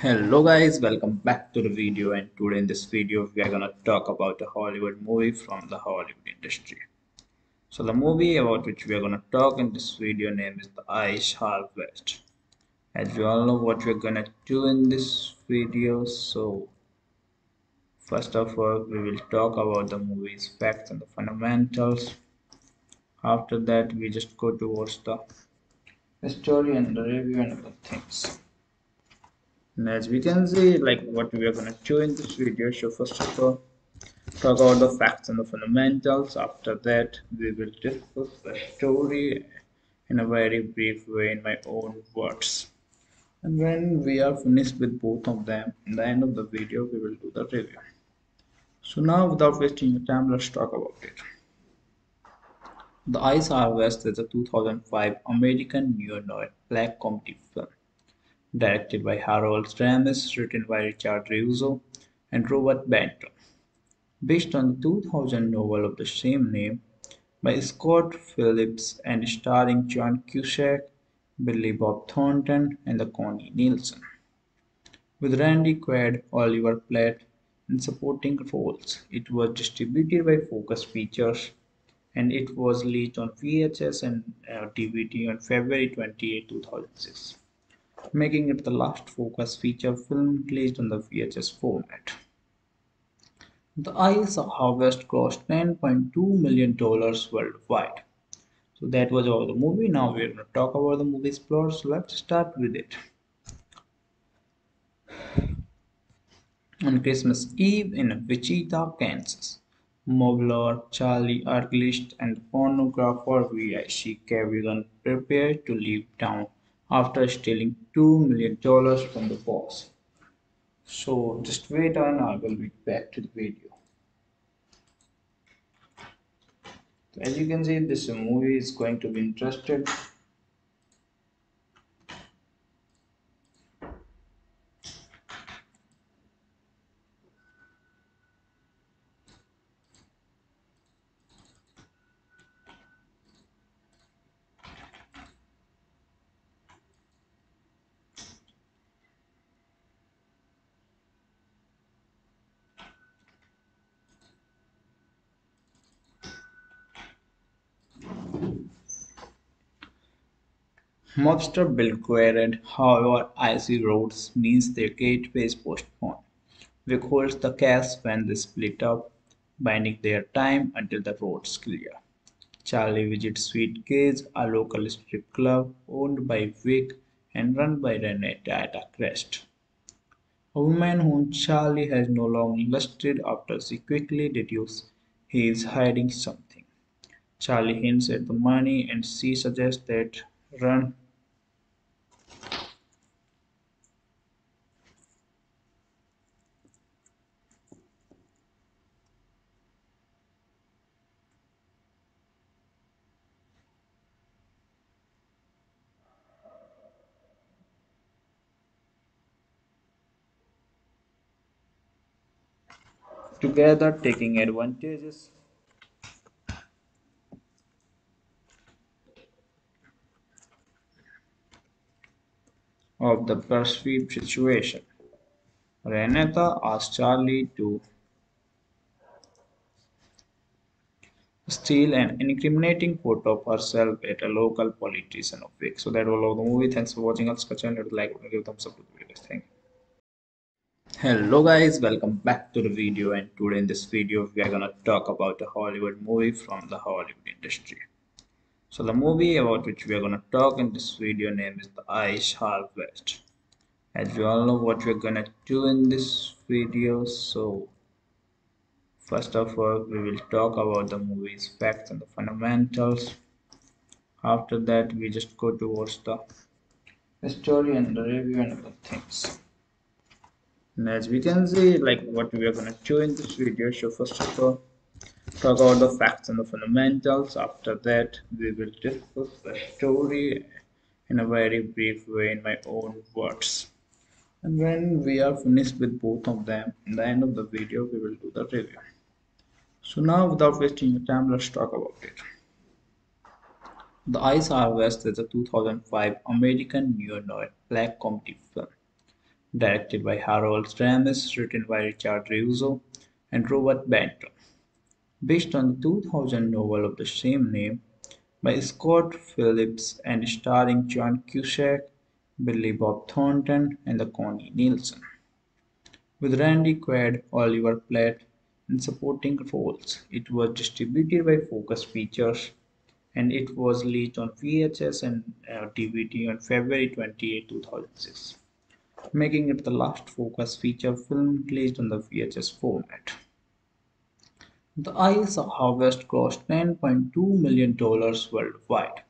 Hello guys, welcome back to the video and today in this video we are gonna talk about a Hollywood movie from the Hollywood industry. So the movie about which we are gonna talk in this video name is The Ice Harvest. As you all know what we're gonna do in this video, so first of all we will talk about the movie's facts and the fundamentals. After that we just go towards the story and the review and other things and as we can see like what we are going to do in this video so first of all talk about the facts and the fundamentals. After that we will discuss the story in a very brief way in my own words. And when we are finished with both of them in the end of the video we will do the review. So now without wasting your time let's talk about it. The ice harvest is a 2005 american neo-noir black comedy film directed by Harold Ramis, written by Richard Russo and Robert Benton, based on the 2000 novel of the same name by Scott Phillips and starring John Cusack, Billy Bob Thornton, and the Connie Nielsen, with Randy Quaid, Oliver Platt in supporting roles. It was distributed by Focus Features and it was released on VHS and uh, DVD on February 28, 2006 making it the last Focus feature film released on the VHS format. The Ice Harvest grossed $10.2 million worldwide. So that was all the movie. Now we're going to talk about the movie's plot. So let's start with it. On Christmas Eve in Wichita, Kansas, mob Charlie Arglist and pornographer V.I.C. Kerrigan prepare to leave town after stealing $2 million from the boss. So just wait and I will be back to the video. As you can see, this movie is going to be interesting. Mobster Bill Guerrard, however, icy roads means their gateway is postponed. Vic holds the cash when they split up, binding their time until the road's clear. Charlie visits Sweet Cage, a local strip club owned by Vic and run by Renata at a crest. A woman whom Charlie has no longer lusted after she quickly deduces he is hiding something. Charlie hints at the money and she suggests that Run together taking advantages of the perceived situation. Renata asks Charlie to steal an incriminating photo of herself at a local politician of Vic. So that was all of the movie. Thanks for watching us. Channel, like, give thumbs up to the video. Thank you hello guys welcome back to the video and today in this video we are gonna talk about a hollywood movie from the hollywood industry. So the movie about which we are gonna talk in this video name is the ice harvest as you all know what we're gonna do in this video so first of all we will talk about the movie's facts and the fundamentals. After that we just go towards the story and the review and other things and as we can see like what we are going to do in this video so first of all talk about the facts and the fundamentals. After that we will discuss the story in a very brief way in my own words. And when we are finished with both of them in the end of the video we will do the review. So now without wasting your time let's talk about it. The ice harvest is a 2005 american neo-noir black comedy film directed by Harold Ramis, written by Richard Russo and Robert Benton, based on the 2000 novel of the same name by Scott Phillips and starring John Cusack, Billy Bob Thornton, and the Connie Nielsen, with Randy Quaid, Oliver Platt, in supporting roles. It was distributed by Focus Features and it was released on VHS and uh, DVD on February 28, 2006, making it the last Focus feature film released on the VHS format. The Ice Harvest cost $10.2 million worldwide.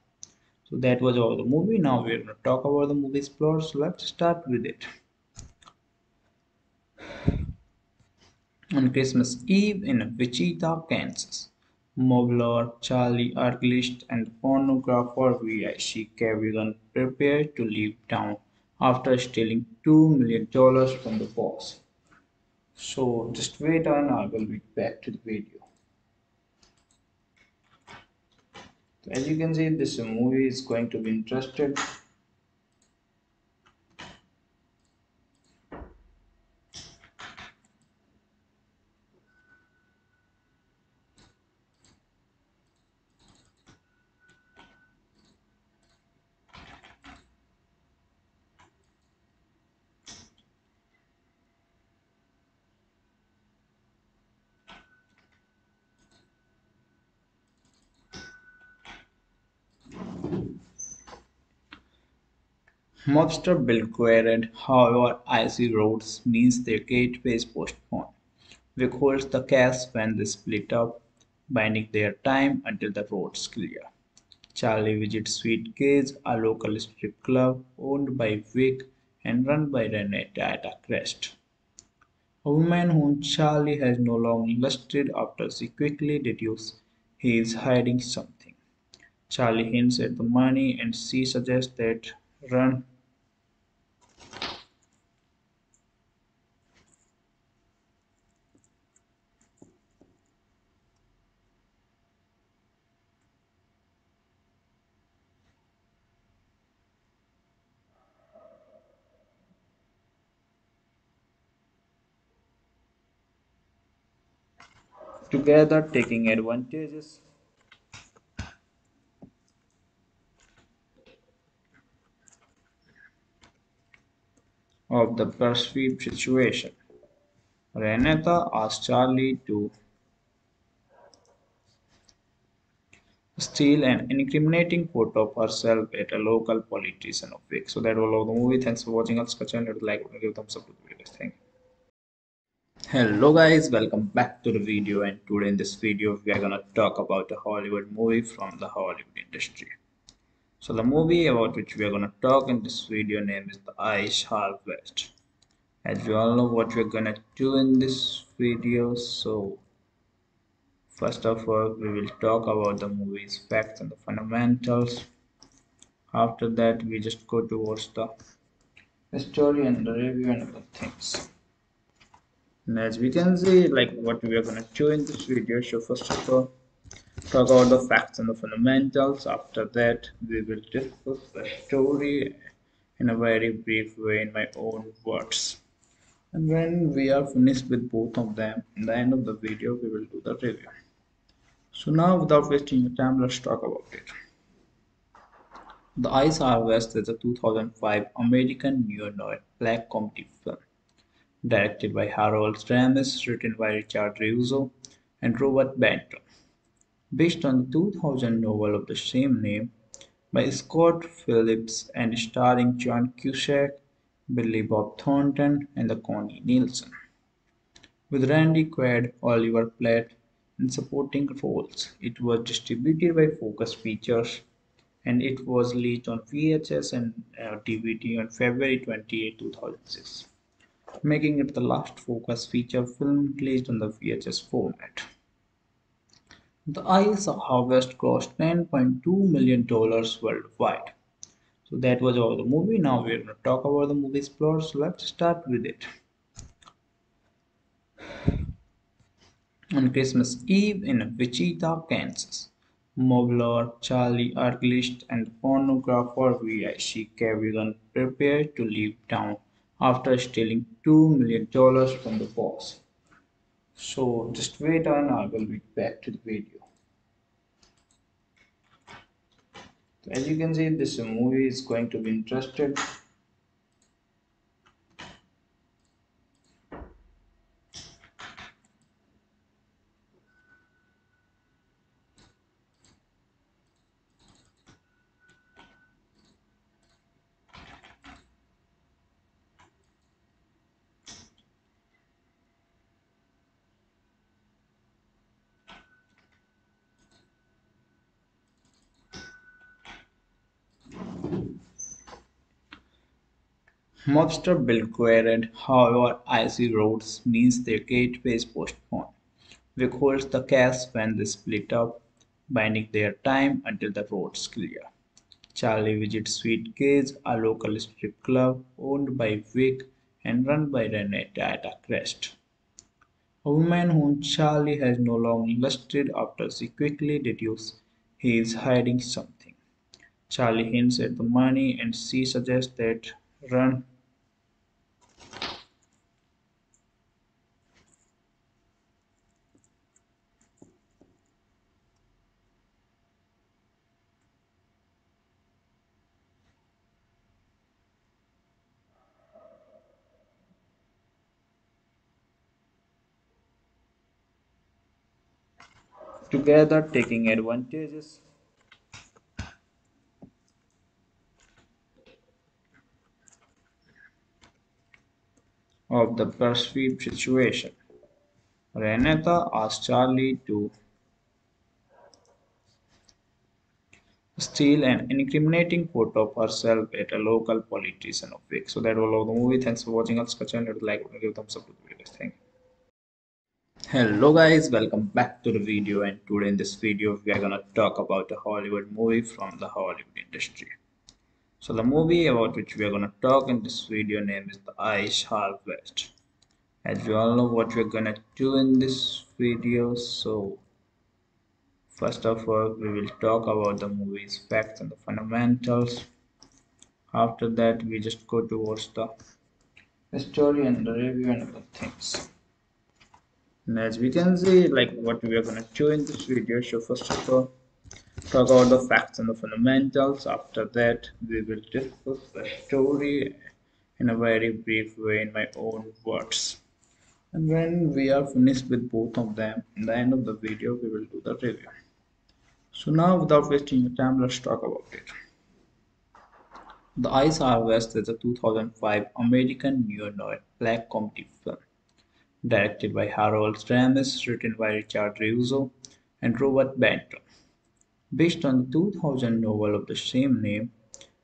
So that was all the movie. Now we're going to talk about the movie's plot. So let's start with it. On Christmas Eve in Wichita, Kansas, Mobler, Charlie Arglist, and pornographer V.I.C. Kerrigan prepare to leave town after stealing $2 million from the boss. So just wait and I will be back to the video. As you can see, this movie is going to be interesting. Mobster Bill Guerrard, however, icy roads means their gateway is postponed. Vic holds the cash when they split up, binding their time until the road's clear. Charlie visits Sweet Cage, a local strip club owned by Vic and run by Renata Crest. A woman whom Charlie has no longer lusted after she quickly deduces he is hiding something. Charlie hints at the money and she suggests that Run together taking advantages of the perceived situation. Renata asks Charlie to steal an incriminating photo of herself at a local politician of Vic. So that was all of the movie. Thanks for watching us. Channel, like, give thumbs up to the video. Thank you hello guys welcome back to the video and today in this video we are gonna talk about a hollywood movie from the hollywood industry. So the movie about which we are gonna talk in this video name is the ice harvest. As you all know what we're gonna do in this video so first of all we will talk about the movie's facts and the fundamentals. After that we just go towards the story and the review and other things and as we can see like what we are going to do in this video so first of all talk about the facts and the fundamentals. After that we will discuss the story in a very brief way in my own words. And when we are finished with both of them in the end of the video we will do the review. So now without wasting your time let's talk about it. The ice harvest is a 2005 american neo-noir black comedy film directed by Harold Ramis, written by Richard Russo and Robert Benton, based on the 2000 novel of the same name by Scott Phillips and starring John Cusack, Billy Bob Thornton, and the Connie Nielsen, with Randy Quaid, Oliver Platt, in supporting roles. It was distributed by Focus Features and it was released on VHS and uh, DVD on February 28, 2006 making it the last Focus feature film released on the VHS format. The Ice Harvest cost $10.2 million worldwide. So that was all the movie. Now we're going to talk about the movie's plot. So let's start with it. On Christmas Eve in Wichita, Kansas, Mobler, Charlie Arglist, and pornographer V.I.C. Kerrigan prepare to leave town after stealing $2 million from the boss. So just wait on, I will be back to the video. As you can see, this movie is going to be Mobster Bill Guerrard, however, icy roads means their gateway is postponed. Vic holds the cash when they split up, binding their time until the road's clear. Charlie visits Sweet Cage, a local strip club owned by Vic and run by Renata Crest. A woman whom Charlie has no longer lusted after she quickly deduces he is hiding something. Charlie hints at the money and she suggests that run together taking advantages of the perceived situation. Renata asks Charlie to steal an incriminating photo of herself at a local politician of Vic. So that was all of the movie. Thanks for watching us. Channel, like, give thumbs up to the video. Thank you hello guys welcome back to the video and today in this video we are gonna talk about a hollywood movie from the hollywood industry. So the movie about which we are gonna talk in this video name is the ice harvest. As you all know what we're gonna do in this video so first of all we will talk about the movie's facts and the fundamentals. After that we just go towards the story and the review and other things and as we can see like what we are going to do in this video so first of all talk about the facts and the fundamentals. After that we will discuss the story in a very brief way in my own words. And when we are finished with both of them in the end of the video we will do the review. So now without wasting your time let's talk about it. The ice harvest is a 2005 american neo-noir black comedy film directed by Harold Ramis, written by Richard Russo and Robert Benton, based on the 2000 novel of the same name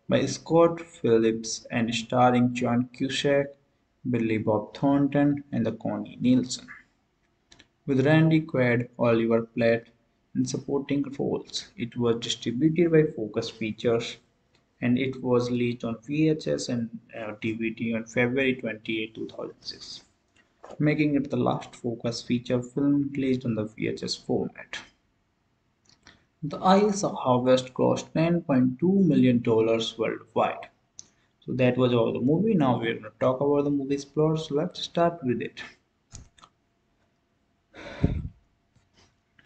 by Scott Phillips and starring John Cusack, Billy Bob Thornton, and the Connie Nielsen, with Randy Quaid, Oliver Platt in supporting roles. It was distributed by Focus Features and it was released on VHS and uh, DVD on February 28, 2006 making it the last Focus feature film released on the VHS format. The Ice Harvest grossed $10.2 million worldwide. So that was all the movie. Now we're going to talk about the movie's plot. So let's start with it.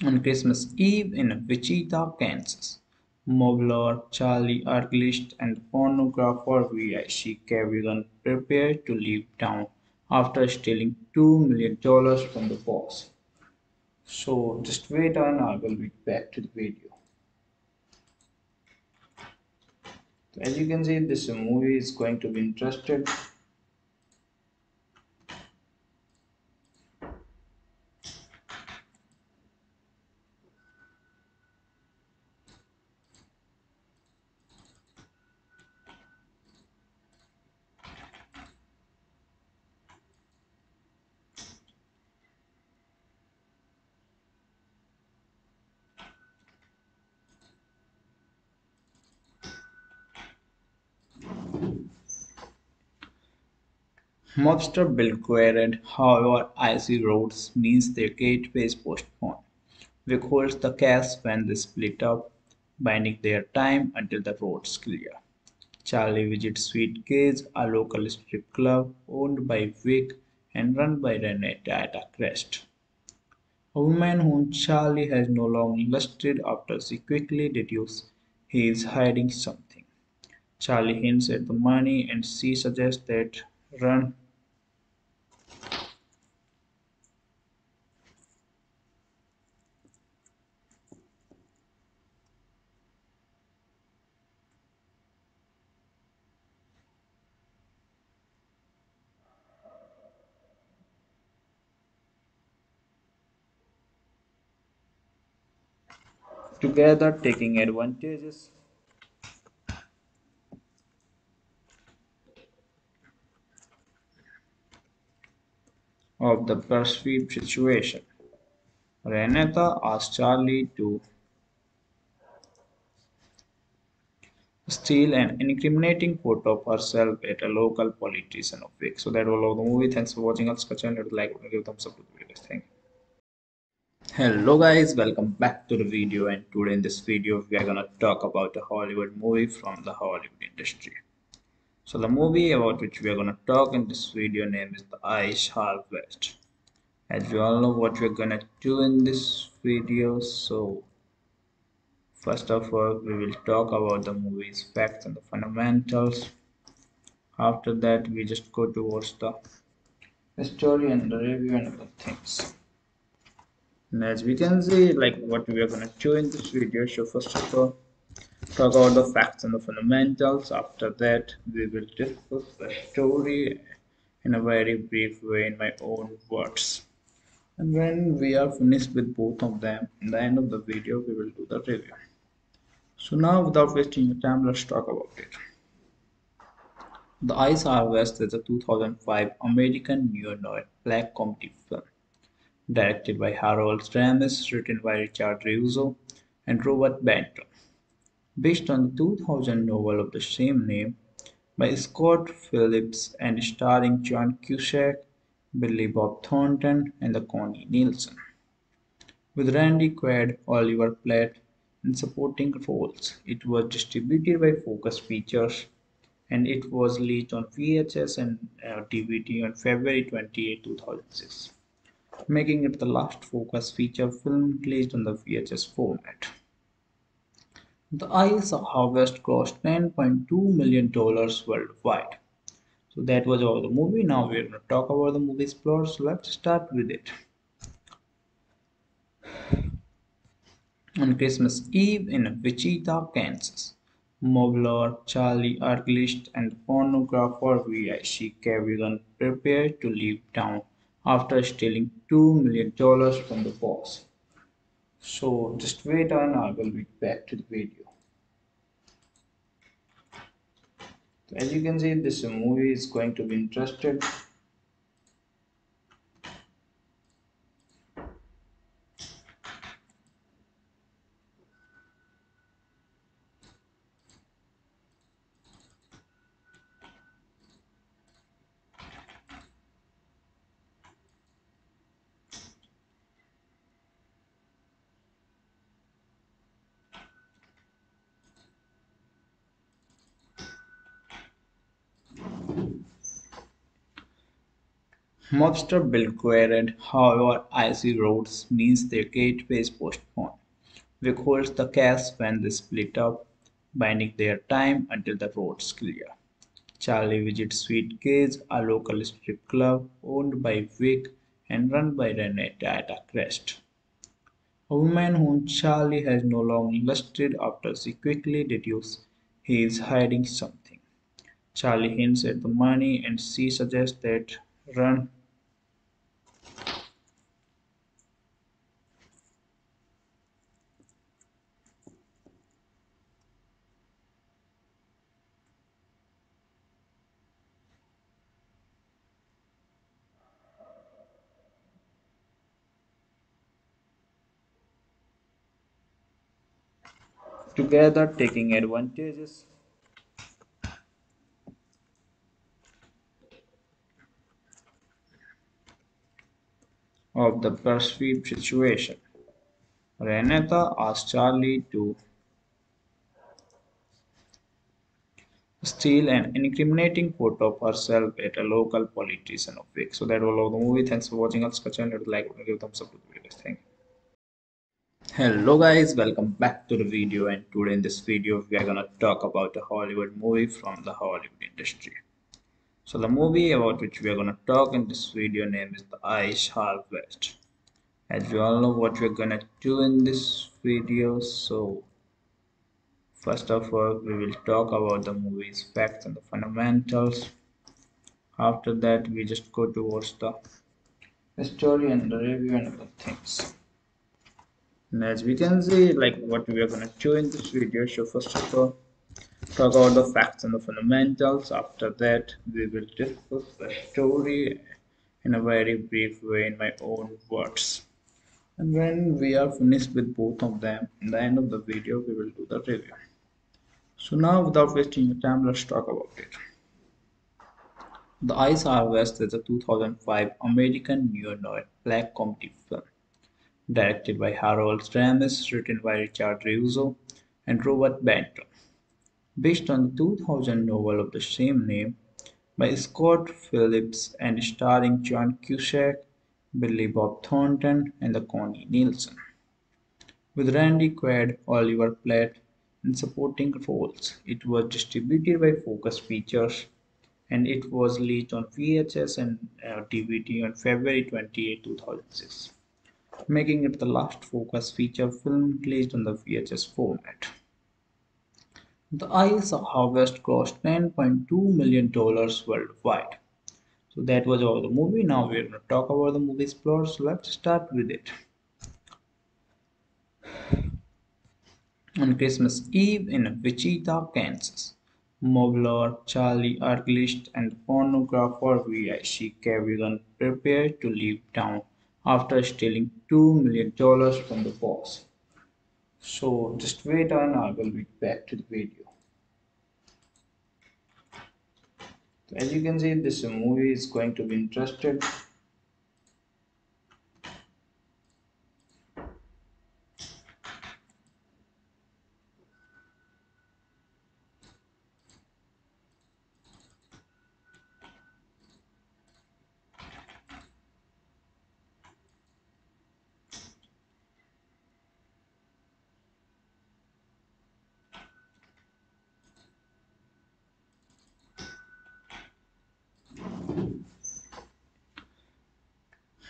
On Christmas Eve in Wichita, Kansas, mob Charlie Arglist and pornographer V.I.C. Kerrigan prepare to leave town after stealing $2 million from the boss. So just wait and I will be back to the video. As you can see, this movie is going to be Mobster Bill Guerrard, however, icy roads means their gateway is postponed. Vic holds the cash when they split up, binding their time until the road's clear. Charlie visits Sweet Cage, a local strip club owned by Vic and run by Renata at a crest. A woman whom Charlie has no longer lusted after she quickly deduces he is hiding something. Charlie hints at the money and she suggests that run together taking advantages of the perceived situation. Renata asks Charlie to steal an incriminating photo of herself at a local politician of Vic. So that was all of the movie. Thanks for watching us. Channel, like, give thumbs up to the video. Hello guys, welcome back to the video and today in this video we are gonna talk about a Hollywood movie from the Hollywood industry. So the movie about which we are gonna talk in this video name is The Ice Harvest. As you all know what we're gonna do in this video, so first of all we will talk about the movie's facts and the fundamentals. After that we just go towards the story and the review and other things and as we can see like what we are going to do in this video so first of all talk about the facts and the fundamentals. After that we will discuss the story in a very brief way in my own words. And when we are finished with both of them in the end of the video we will do the review. So now without wasting your time let's talk about it. The ice harvest is a 2005 american neo-noir black comedy film directed by Harold Ramis, written by Richard Russo and Robert Benton, based on the 2000 novel of the same name by Scott Phillips and starring John Cusack, Billy Bob Thornton, and the Connie Nielsen, with Randy Quaid, Oliver Platt in supporting roles. It was distributed by Focus Features and it was released on VHS and DVD uh, on February 28, 2006 making it the last Focus feature film released on the VHS format. The Ice Harvest grossed $10.2 million worldwide. So that was all the movie. Now we're going to talk about the movie's plot. So let's start with it. On Christmas Eve in Wichita, Kansas, mob lord Charlie Arglist and pornographer V.I.C. Kerrigan prepare to leave town after stealing $2 million from the boss. So just wait on, I will be back to the video. As you can see, this movie is going to be interesting. Mobster Bill Guerrard, however, icy roads means their gateway is postponed. Vic holds the cash when they split up, binding their time until the road's clear. Charlie visits Sweet Cage, a local strip club owned by Vic and run by Renata at a crest. A woman whom Charlie has no longer lusted after she quickly deduces he is hiding something. Charlie hints at the money and she suggests that run together taking advantages of the perceived situation. Renata asks Charlie to steal an incriminating photo of herself at a local politician office. So that was all of the movie. Thanks for watching us. Channel, like, give thumbs up to the video. Thank you. Hello guys, welcome back to the video and today in this video we are gonna talk about a Hollywood movie from the Hollywood industry. So the movie about which we are gonna talk in this video name is The Ice Harvest. As you all know what we're gonna do in this video, so First of all, we will talk about the movie's facts and the fundamentals. After that, we just go towards the story and the review and other things. And as we can see, like what we are gonna do in this video. So first of all, talk about the facts and the fundamentals. After that, we will discuss the story in a very brief way in my own words. And when we are finished with both of them, in the end of the video, we will do the review. So now without wasting your time, let's talk about it. The Ice Harvest is a 2005 American neo-noir black comedy film directed by Harold Ramis, written by Richard Russo and Robert Benton, based on the 2000 novel of the same name by Scott Phillips and starring John Cusack, Billy Bob Thornton, and the Connie Nielsen. With Randy Quaid, Oliver Platt, and supporting roles. It was distributed by Focus Features and it was released on VHS and uh, DVD on February 28, 2006, making it the last Focus feature film released on the VHS format. The Ice Harvest cost $10.2 million worldwide. So that was all the movie. Now we're going to talk about the movie's plot. So let's start with it. on Christmas Eve in Wichita, Kansas. Lord Charlie Arglist and pornographer V.I.C. Kerrigan prepare to leave town after stealing $2 million from the boss. So just wait and I will be back to the video. As you can see, this movie is going to be interesting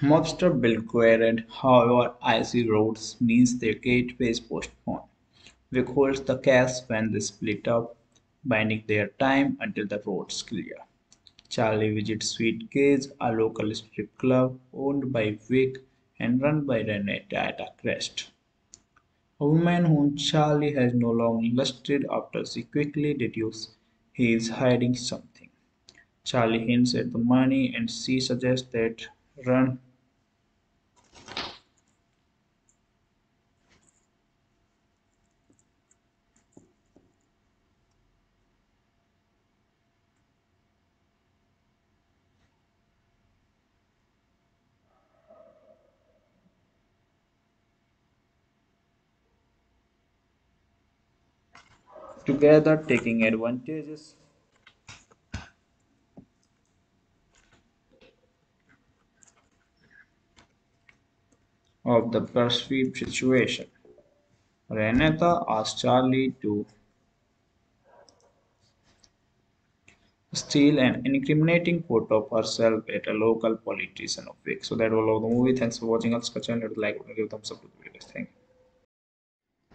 Mobster Bill Guerrard, however, icy roads means their gateway is postponed. Vic holds the cast when they split up, biding their time until the road's clear. Charlie visits Sweet Cage, a local strip club owned by Vic and run by Renata at a Crest. A woman whom Charlie has no longer lusted after she quickly deduces he is hiding something. Charlie hints at the money and she suggests that Run together taking advantages of the perceived situation. Renata asks Charlie to steal an incriminating photo of herself at a local politician office. So that was all of the movie. Thanks for watching us. Channel, like, give thumbs up to the video. Thank you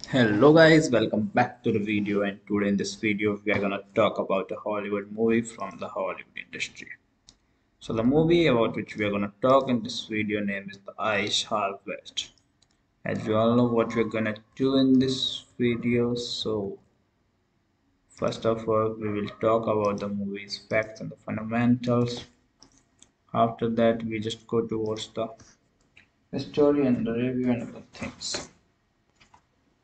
hello guys welcome back to the video and today in this video we are gonna talk about a hollywood movie from the hollywood industry. So the movie about which we are gonna talk in this video name is the ice harvest as you all know what we're gonna do in this video so first of all we will talk about the movie's facts and the fundamentals. After that we just go towards the story and the review and other things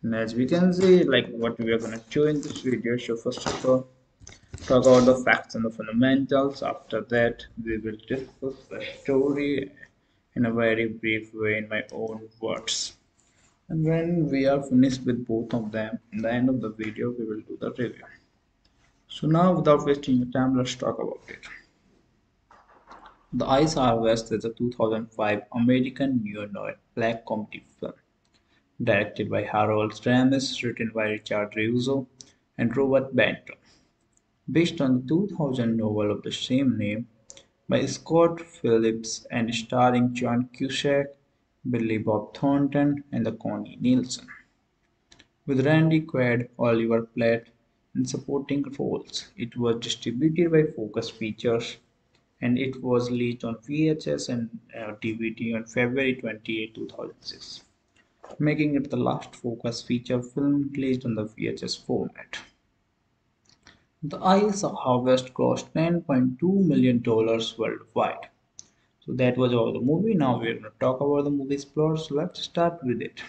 and as we can see like what we are going to do in this video so first of all talk about the facts and the fundamentals. After that we will discuss the story in a very brief way in my own words. And when we are finished with both of them in the end of the video we will do the review. So now without wasting your time, let's talk about it. The Ice Harvest is a 2005 American neo-noir black comedy film directed by Harold Ramis, written by Richard Russo and Robert Benton, based on the 2000 novel of the same name by Scott Phillips and starring John Cusack, Billy Bob Thornton, and the Connie Nielsen, with Randy Quaid, Oliver Platt in supporting roles. It was distributed by Focus Features and it was released on VHS and uh, DVD on February 28, 2006, making it the last Focus feature film released on the VHS format. The Ice Harvest grossed $10.2 million worldwide. So that was all the movie. Now we're going to talk about the movie's plot. So let's start with it.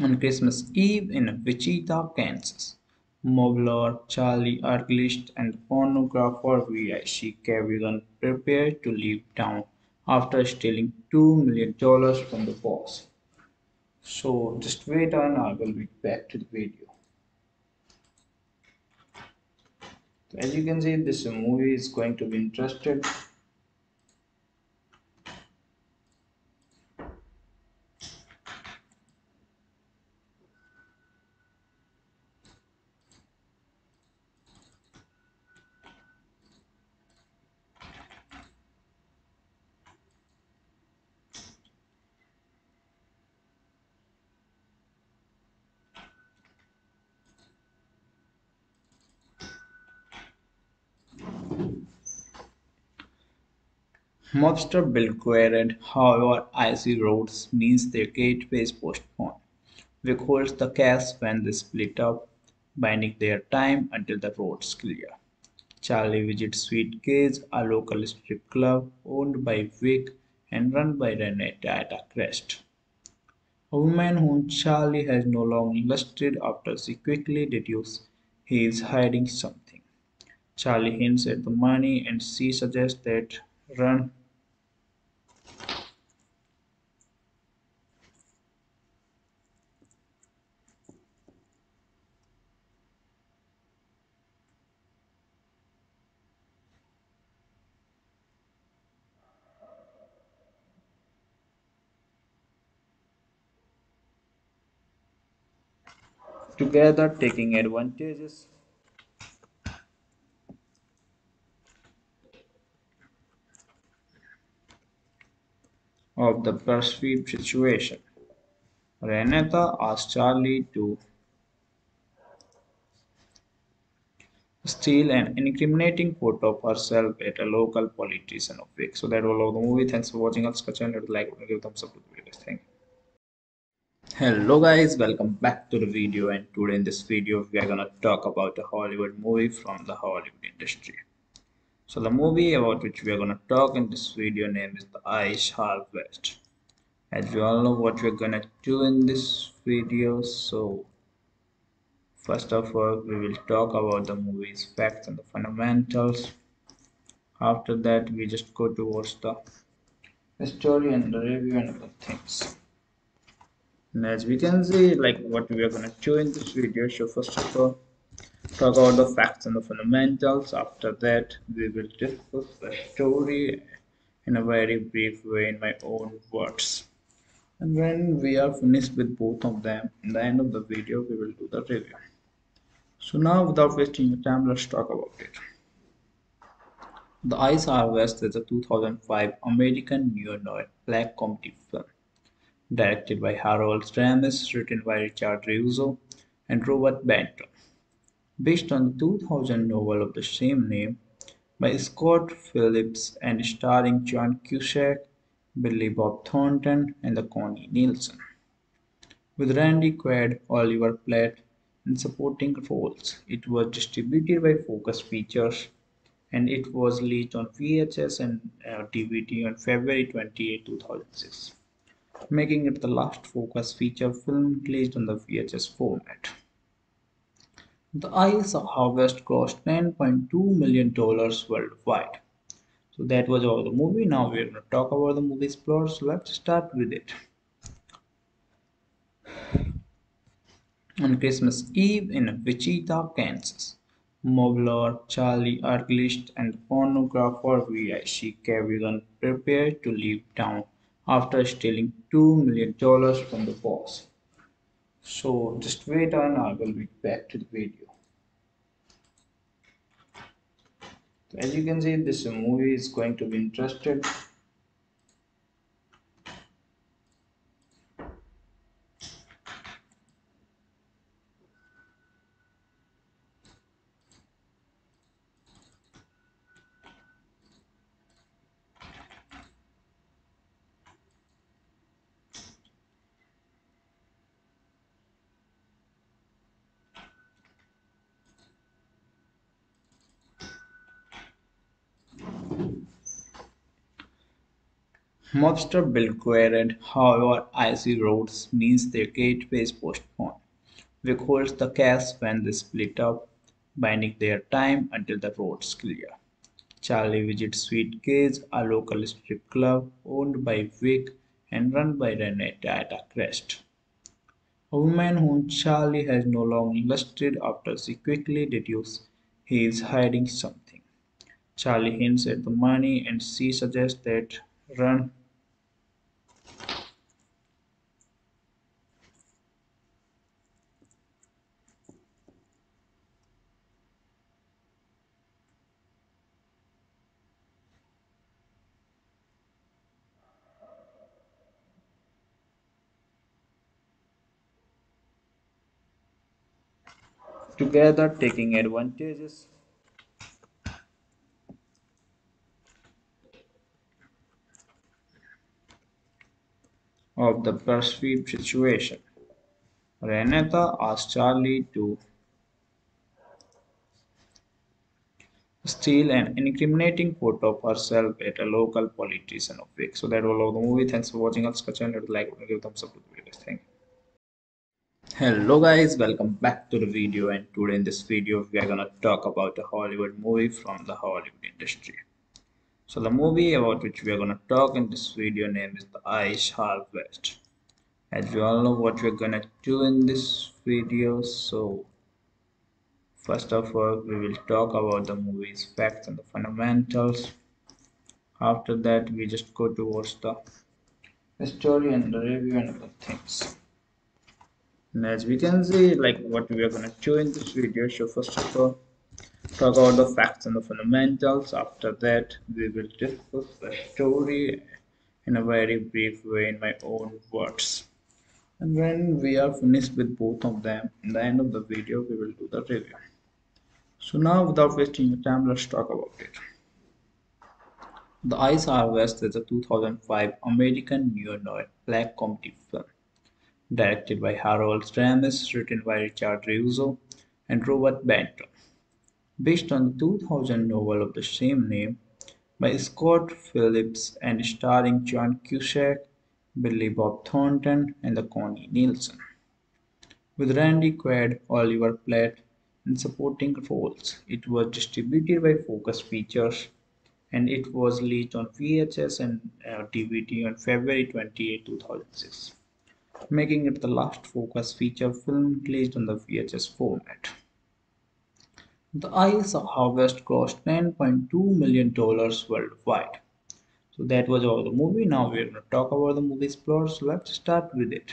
On Christmas Eve in Wichita, Kansas, Mobler, Charlie Arglist, and pornographer V.I.C. Kerrigan prepare to leave town after stealing $2 million from the boss. So just wait and I will be back to the video. as you can see this movie is going to be interesting Mobster Bill Guerrard, however, icy roads means their gateway is postponed. Vic holds the cast when they split up, biding their time until the road's clear. Charlie visits Sweet Cage, a local strip club owned by Vic and run by Renata at a Crest, a woman whom Charlie has no longer lusted after she quickly deduces he is hiding something. Charlie hints at the money and she suggests that Run together taking advantages of the perceived situation. Renata asks Charlie to steal an incriminating photo of herself at a local politician office. So that was all of the movie. Thanks for watching us. Channel, like, give thumbs up to the video. Thank you hello guys. Welcome back to the video. And today in this video we are gonna talk about a hollywood movie from the hollywood industry. So the movie about which we are gonna talk in this video name is the ice harvest as you all know what we're gonna do in this video so first of all we will talk about the movie's facts and the fundamentals. After that we just go towards the story and the review and other things and as we can see like what we are going to do in this video so first of all talk about the facts and the fundamentals. After that we will discuss the story in a very brief way in my own words. And when we are finished with both of them in the end of the video we will do the review. So now without wasting your time let's talk about it. The ice harvest is a 2005 american neo-noir black comedy film directed by Harold Ramis, written by Richard Russo and Robert Benton, based on the 2000 novel of the same name by Scott Phillips and starring John Cusack, Billy Bob Thornton, and the Connie Nielsen, with Randy Quaid, Oliver Platt in supporting roles. It was distributed by Focus Features and it was released on VHS and uh, DVD on February 28, 2006 making it the last Focus feature film released on the VHS format. The Ice Harvest grossed $10.2 million worldwide. So that was all the movie. Now we're going to talk about the movie's plot. So let's start with it. On Christmas Eve in Wichita, Kansas, mob lord Charlie Arglist and pornographer V.I.C. Kerrigan prepare to leave town after stealing $2 million from the boss. So just wait on, I will be back to the video. As you can see, this movie is going to be interesting Mobster Bill Guerrard, however, icy roads means their gateway is postponed. Vic holds the cast when they split up, biding their time until the road's clear. Charlie visits Sweet Cage, a local strip club owned by Vic and run by Renata at a Crest, a woman whom Charlie has no longer lusted after she quickly deduces he is hiding something. Charlie hints at the money and she suggests that Run together taking advantages of the perceived situation. Renata asks Charlie to steal an incriminating photo of herself at a local politician of Vic. So that was all of the movie. Thanks for watching us. Like, give thumbs up to the video. Thank you hello guys welcome back to the video and today in this video we are gonna talk about a hollywood movie from the hollywood industry. So the movie about which we are gonna talk in this video name is the ice harvest as you all know what we're gonna do in this video so first of all we will talk about the movie's facts and the fundamentals. After that we just go towards the story and the review and other things and as we can see like what we are going to do in this video so first of all talk about the facts and the fundamentals. After that we will discuss the story in a very brief way in my own words. And when we are finished with both of them in the end of the video we will do the review. So now without wasting your time let's talk about it. The ice harvest is a 2005 american neo-noir black comedy film directed by Harold Ramis, written by Richard Russo and Robert Benton, based on the 2000 novel of the same name by Scott Phillips and starring John Cusack, Billy Bob Thornton, and the Connie Nielsen, with Randy Quaid, Oliver Platt in supporting roles. It was distributed by Focus Features and it was released on VHS and DVD uh, on February 28, 2006 making it the last Focus feature film released on the VHS format. The Ice Harvest grossed $10.2 million worldwide. So that was all the movie. Now we're going to talk about the movie's plot. So let's start with it.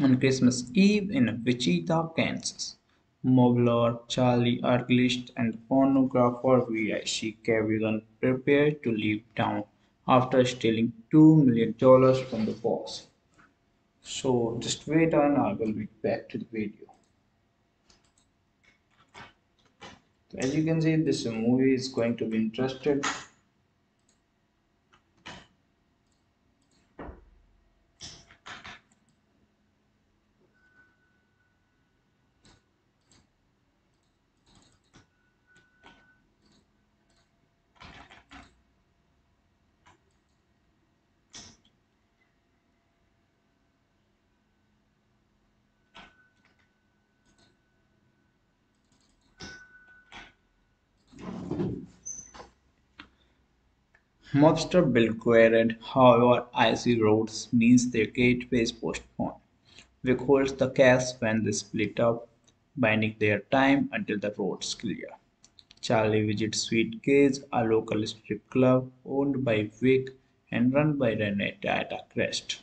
On Christmas Eve in Wichita, Kansas, mob lord Charlie Arglist and pornographer V.I.C. Kerrigan prepare to leave town after stealing $2 million from the boss. So just wait on, I will be back to the video. as you can see, this movie is going to be interesting. Mobster Bill Guerrard, however, icy roads means their gateway is postponed. Vic holds the cash when they split up, biding their time until the road's clear. Charlie visits Sweet Cage, a local strip club owned by Vic and run by Renata Crest.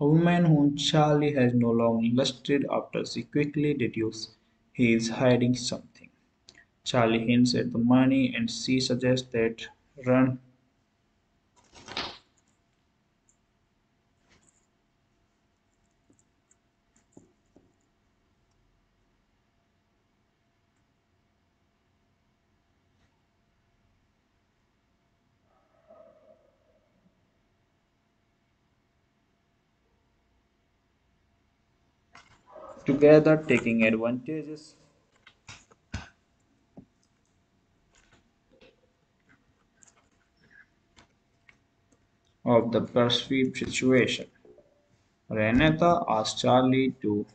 A woman whom Charlie has no longer lusted after she quickly deduces he is hiding something. Charlie hints at the money and she suggests that run together taking advantages of the perceived situation. Renata asks Charlie to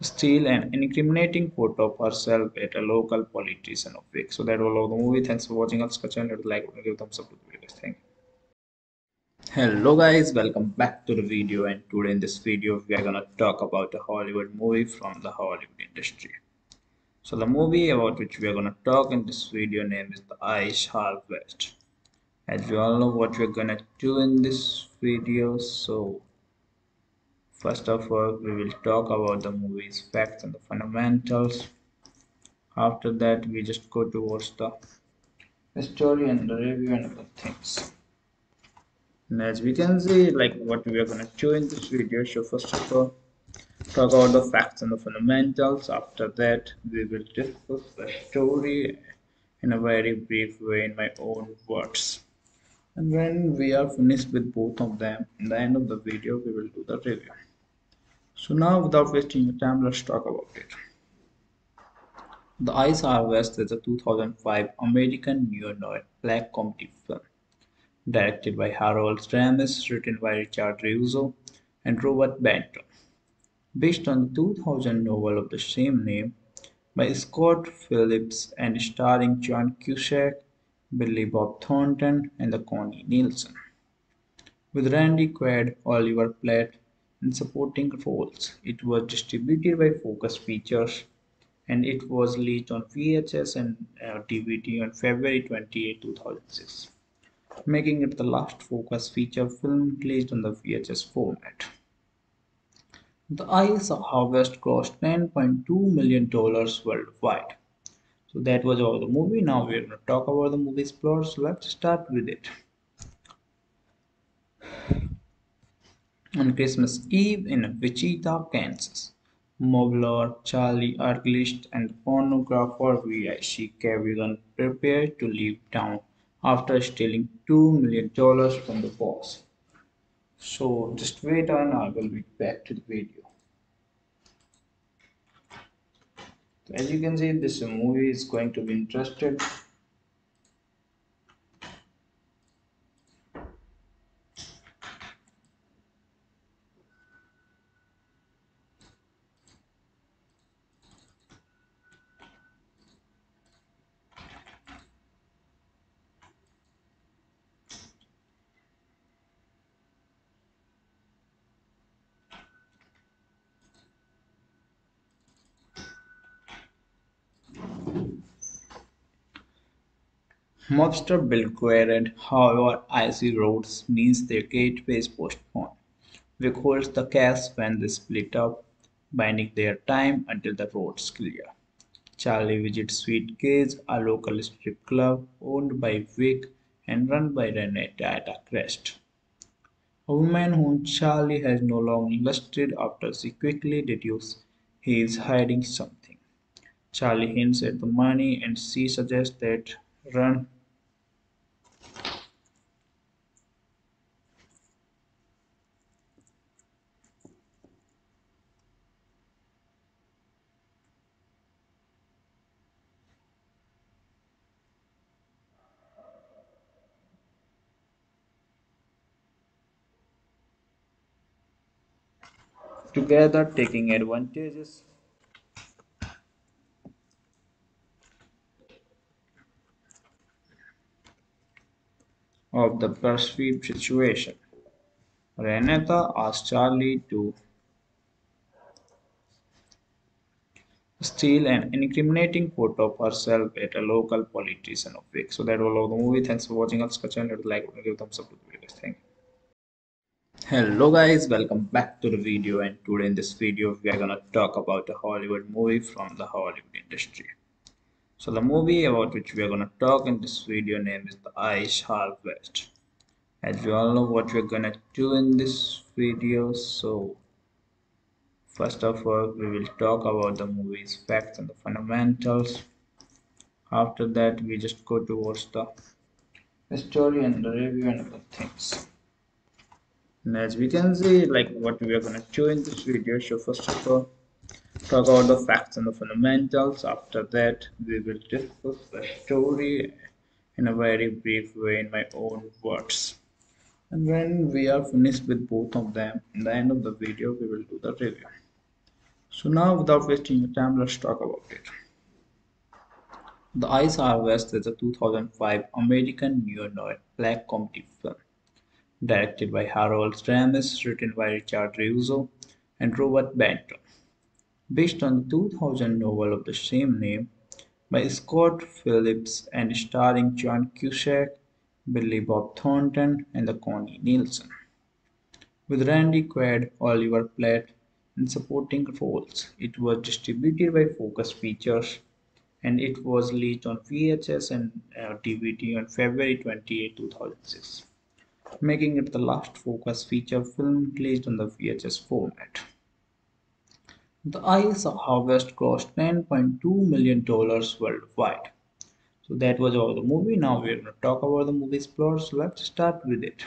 steal an incriminating photo of herself at a local politician office. So that was all of the movie. Thanks for watching us. Channel, like, give thumbs up to the video. Thank you. Hello guys, welcome back to the video and today in this video we are gonna talk about a Hollywood movie from the Hollywood industry. So the movie about which we are gonna talk in this video name is The Ice Harvest. As you all know what we're gonna do in this video, so First of all, we will talk about the movie's facts and the fundamentals. After that, we just go towards the story and the review and other things. And as we can see, like what we are gonna do in this video. So first of all, talk about the facts and the fundamentals. After that, we will discuss the story in a very brief way in my own words. And when we are finished with both of them, in the end of the video, we will do the review. So now without wasting your time, let's talk about it. The Ice Harvest is a 2005 American neo-noir black comedy film directed by Harold Ramis, written by Richard Russo and Robert Benton, based on the 2000 novel of the same name by Scott Phillips and starring John Cusack, Billy Bob Thornton, and the Connie Nielsen. With Randy Quaid, Oliver Platt, in supporting roles. It was distributed by Focus Features and it was released on VHS and uh, DVD on February 28, 2006, making it the last Focus feature film released on the VHS format. The Ice Harvest cost $10.2 million worldwide. So that was all the movie. Now we're going to talk about the movie's plot. So let's start with it. on Christmas Eve in Wichita, Kansas. Mob Charlie Arglist and pornographer V.I.C. Kerrigan prepare to leave town after stealing $2 million from the boss. So just wait and I will be back to the video. as you can see this movie is going to be interesting Mobster Bill Guerrard, however, icy roads means their gateway is postponed. Vic holds the cash when they split up, biding their time until the road's clear. Charlie visits Sweet Cage, a local strip club owned by Vic and run by Renata Crest. A woman whom Charlie has no longer lusted after she quickly deduces he is hiding something. Charlie hints at the money and she suggests that run together taking advantages of the perceived situation. Renata asked Charlie to steal an incriminating photo of herself at a local politician of week. So that was all of the movie. Thanks for watching. Also, channel. Like, give thumbs up to the videos. Thank you. Hello guys, welcome back to the video and today in this video we are gonna talk about a Hollywood movie from the Hollywood industry. So the movie about which we are gonna talk in this video name is The Ice Harvest. As you all know what we're gonna do in this video, so first of all we will talk about the movie's facts and the fundamentals. After that we just go towards the story and the review and other things. And as we can see, like what we are gonna do in this video, so first of all talk about the facts and the fundamentals. After that, we will discuss the story in a very brief way in my own words. And when we are finished with both of them, in the end of the video, we will do the review. So now, without wasting your time, let's talk about it. The Ice Harvest is a 2005 American neo-noir black comedy film directed by Harold Ramis, written by Richard Russo and Robert Benton based on the 2000 novel of the same name by Scott Phillips and starring John Cusack, Billy Bob Thornton, and the Connie Nielsen. With Randy Quaid, Oliver Platt in supporting roles, it was distributed by Focus Features and it was released on VHS and uh, DVD on February 28, 2006, making it the last Focus feature film released on the VHS format. The Ice Harvest grossed $10.2 million worldwide. So that was all the movie. Now we're going to talk about the movie's plot. So let's start with it.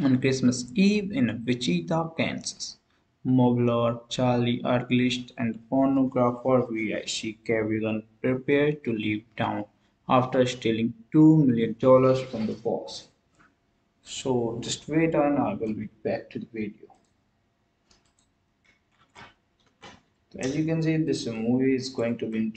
On Christmas Eve in Wichita, Kansas, mob Charlie Arglist and pornographer V.I.C. Kerrigan prepare to leave town after stealing $2 million from the boss. So just wait and I will be back to the video. as you can see this movie is going to be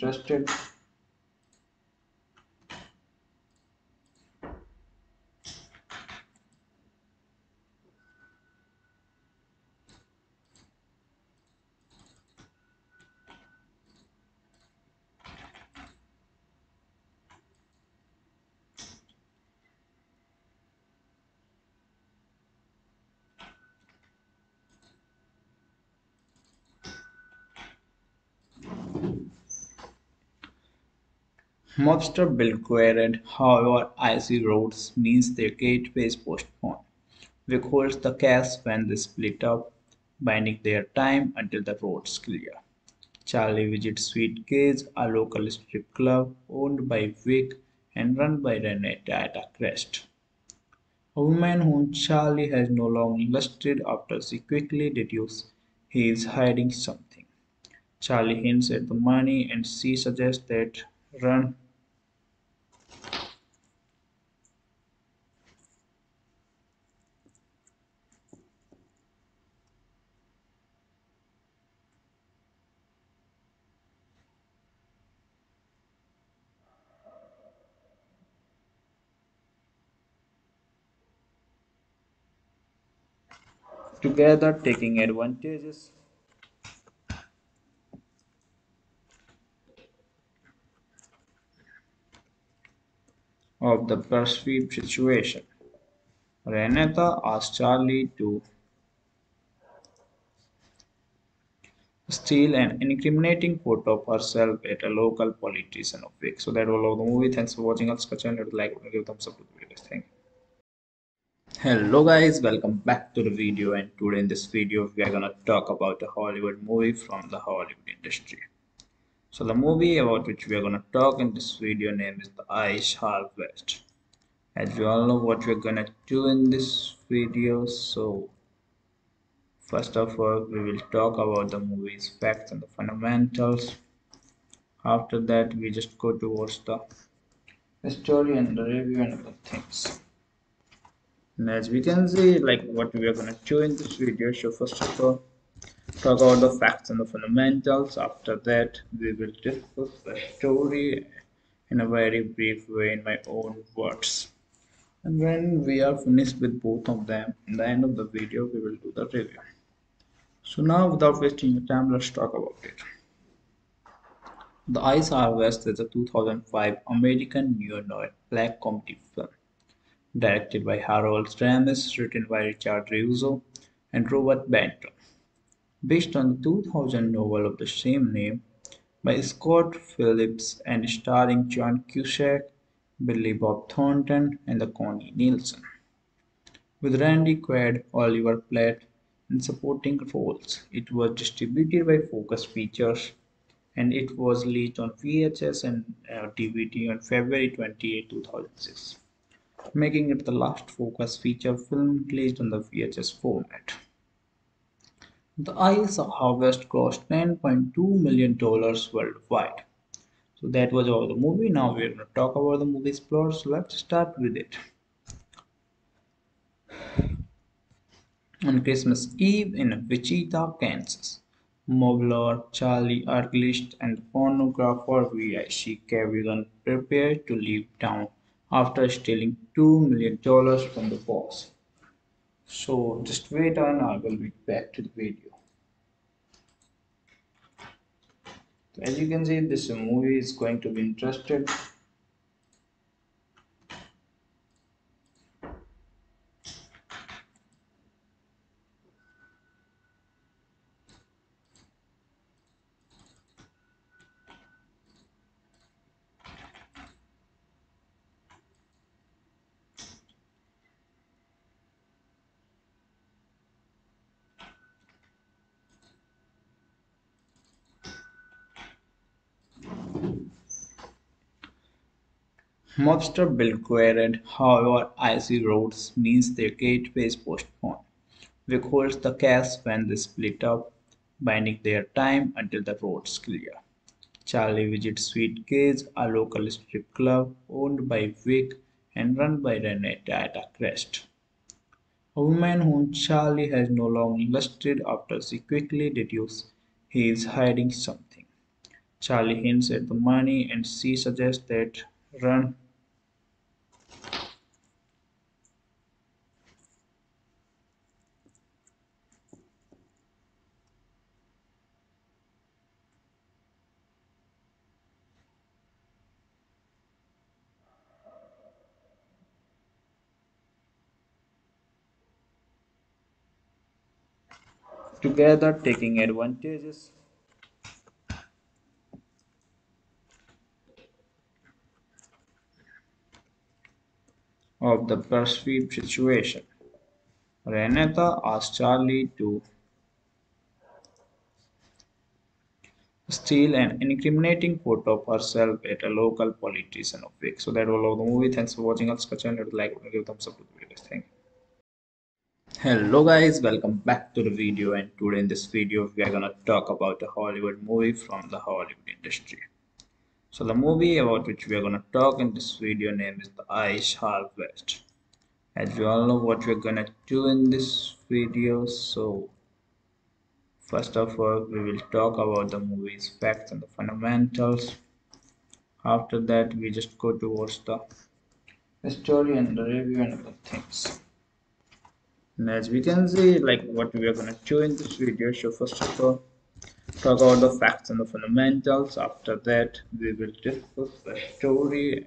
Mobster Bill Guerrard, however, icy roads means their gateway is postponed. Vic holds the cash when they split up, binding their time until the road's clear. Charlie visits Sweet Cage, a local strip club owned by Vic and run by Renetta at a crest. A woman whom Charlie has no longer lusted after she quickly deduces he is hiding something. Charlie hints at the money and she suggests that Run together taking advantages of the perceived situation. Renata asked Charlie to steal an incriminating photo of herself at a local politician office. So that was all of the movie. Thanks for watching us. Channel, like, give thumbs up to the video. Thank you hello guys welcome back to the video and today in this video we are gonna talk about a hollywood movie from the hollywood industry. So the movie about which we are gonna talk in this video name is the ice harvest. As you all know what we're gonna do in this video so first of all we will talk about the movie's facts and the fundamentals. After that we just go towards the story and the review and other things and as we can see like what we are going to do in this video so first of all talk about the facts and the fundamentals after that we will discuss the story in a very brief way in my own words. And when we are finished with both of them, in the end of the video, we will do the review. So now without wasting your time, let's talk about it. The Ice Harvest is a 2005 American neo-noir black comedy film directed by Harold Ramis, written by Richard Russo and Robert Benton, based on the 2000 novel of the same name by Scott Phillips and starring John Cusack, Billy Bob Thornton, and the Connie Nielsen, with Randy Quaid, Oliver Platt, in supporting roles. It was distributed by Focus Features and it was released on VHS and uh, DVD on February 28, 2006, making it the last Focus feature film released on the VHS format. The Ice Harvest cost $10.2 million worldwide. So that was all the movie. Now we're going to talk about the movie's plot. So let's start with it. On Christmas Eve in Wichita, Kansas, Mobler, Charlie Arglist, and pornographer V.I.C. Kerrigan prepare to leave town after stealing $2 million from the boss. So just wait and I will be back to the video. As you can see, this movie is going to be Mobster Bill Guerrard, however, icy roads means their gateway is postponed. Vic holds the cash when they split up, binding their time until the road's clear. Charlie visits Sweet Cage, a local strip club owned by Vic and run by Renata Crest. A woman whom Charlie has no longer lusted after she quickly deduces he is hiding something. Charlie hints at the money and she suggests that Run together taking advantages of the perceived situation. Renata asks Charlie to steal an incriminating photo of herself at a local politician of Vic. So that was all of the movie. Thanks for watching us. Channel, like, give thumbs up to the video. Thank you hello guys welcome back to the video and today in this video we are gonna talk about a hollywood movie from the hollywood industry. So the movie about which we are gonna talk in this video name is the ice harvest as you all know what we're gonna do in this video so first of all we will talk about the movie's facts and the fundamentals. After that we just go towards the story and the review and other things and as we can see like what we are going to do in this video so first of all talk about the facts and the fundamentals. After that we will discuss the story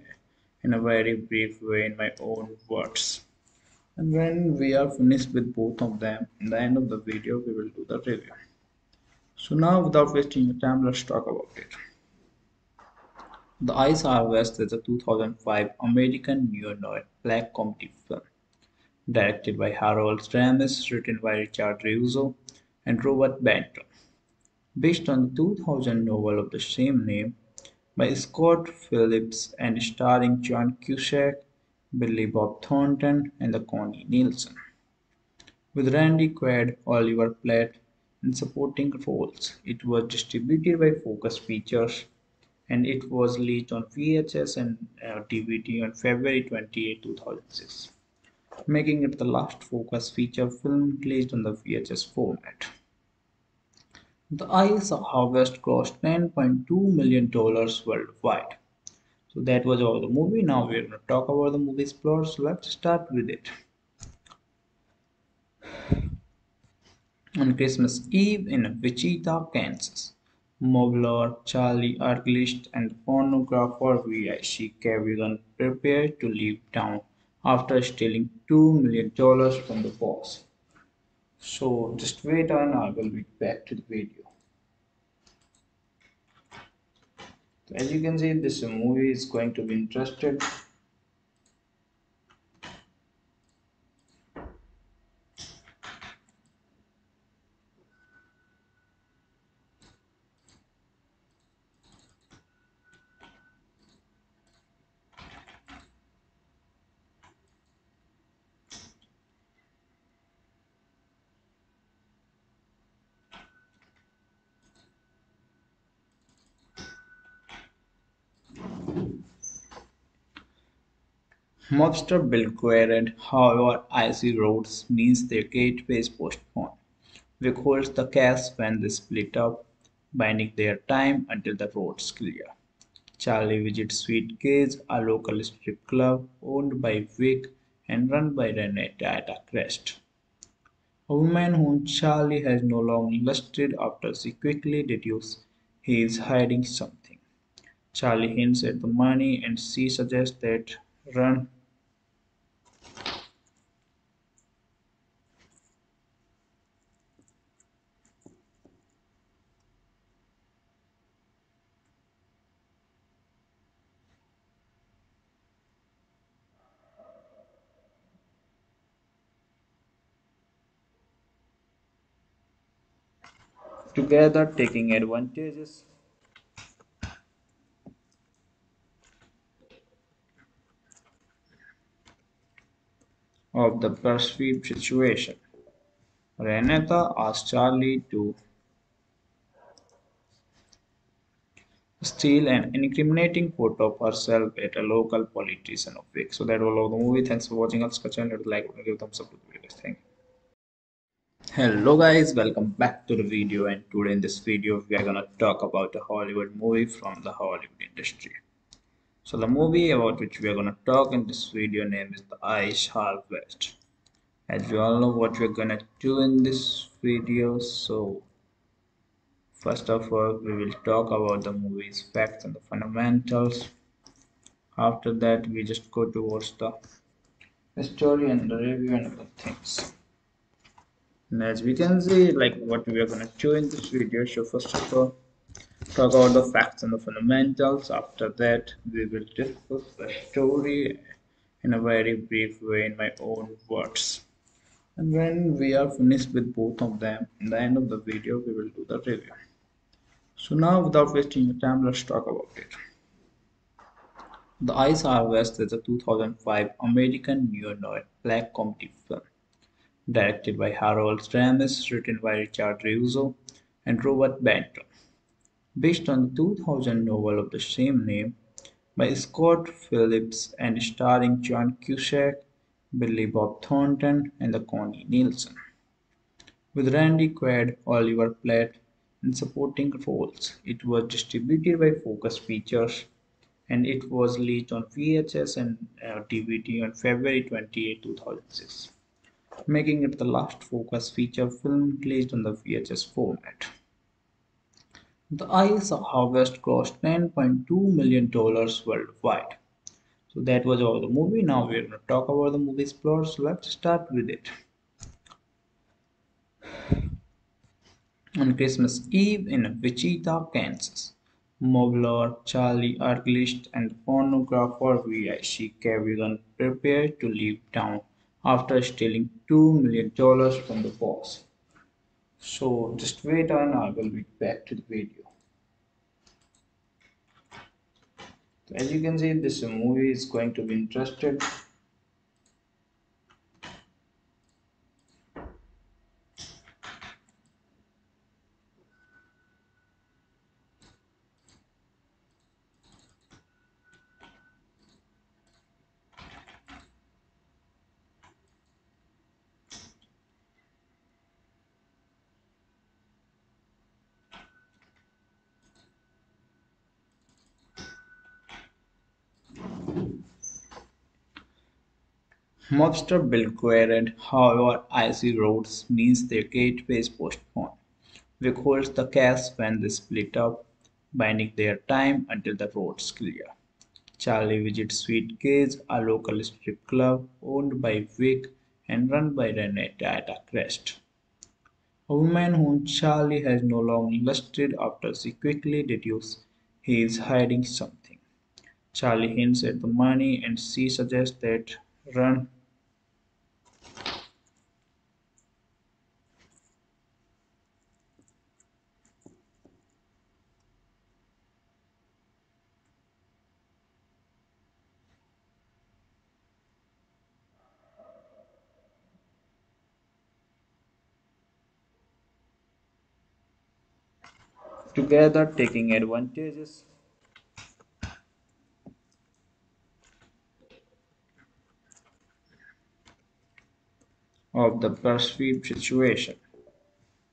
in a very brief way in my own words. And when we are finished with both of them in the end of the video we will do the review. So now without wasting your time let's talk about it. The ice harvest is a 2005 american neo-noir black comedy film directed by Harold Ramis, written by Richard Russo and Robert Benton, based on the 2000 novel of the same name by Scott Phillips and starring John Cusack, Billy Bob Thornton, and the Connie Nielsen, with Randy Quaid, Oliver Platt, in supporting roles. It was distributed by Focus Features and it was released on VHS and uh, DVD on February 28, 2006 making it the last Focus feature film released on the VHS format. The Ice Harvest cost $10.2 million worldwide. So that was all the movie. Now we're going to talk about the movie's plot. So let's start with it. On Christmas Eve in Wichita, Kansas, Mobler, Charlie Arglist, and pornographer V.I.C. Kerrigan prepare to leave town after stealing $2 million from the boss. So just wait and I will be back to the video. as you can see this movie is going to be Mobster Bill Guerrard, however, icy roads means their gateway is postponed. Vic holds the cash when they split up, binding their time until the road's clear. Charlie visits Sweet Cage, a local strip club owned by Vic and run by Renata Crest. A woman whom Charlie has no longer lusted after she quickly deduces he is hiding something. Charlie hints at the money and she suggests that Run together taking advantages of the perceived situation. Renata asks Charlie to steal an incriminating photo of herself at a local politician of Vic. So that was all of the movie. Thanks for watching us. Channel, like, give thumbs up to the video. Thank you hello guys welcome back to the video and today in this video we are gonna talk about a hollywood movie from the hollywood industry. So the movie about which we are gonna talk in this video name is the ice harvest as you all know what we're gonna do in this video so first of all we will talk about the movie's facts and the fundamentals. After that we just go towards the story and the review and other things and as we can see like what we are going to do in this video so first of all talk about the facts and the fundamentals. After that we will discuss the story in a very brief way in my own words. And when we are finished with both of them in the end of the video we will do the review. So now without wasting your time let's talk about it. The ice harvest is a 2005 american neo-noir black comedy film directed by Harold Ramis, written by Richard Russo and Robert Benton, based on the 2000 novel of the same name by Scott Phillips and starring John Cusack, Billy Bob Thornton, and the Connie Nielsen, with Randy Quaid, Oliver Platt, in supporting roles. It was distributed by Focus Features and it was released on VHS and uh, DVD on February 28, 2006 making it the last Focus feature film released on the VHS format. The Ice Harvest grossed $10.2 million worldwide. So that was all the movie. Now we're going to talk about the movie's plot. So let's start with it. On Christmas Eve in Wichita, Kansas, Mobler, Charlie Arglist, and pornographer V.I.C. Kerrigan prepare to leave town after stealing $2 million from the boss. So just wait and I will be back to the video. As you can see, this movie is going to be Mobster Bill Guerrard, however, icy roads means their gateway is postponed. Vic holds the cash when they split up, binding their time until the road's clear. Charlie visits Sweet Cage, a local strip club owned by Vic and run by Renee at a crest. A woman whom Charlie has no longer lusted after she quickly deduces he is hiding something. Charlie hints at the money and she suggests that run together taking advantages of the perceived situation.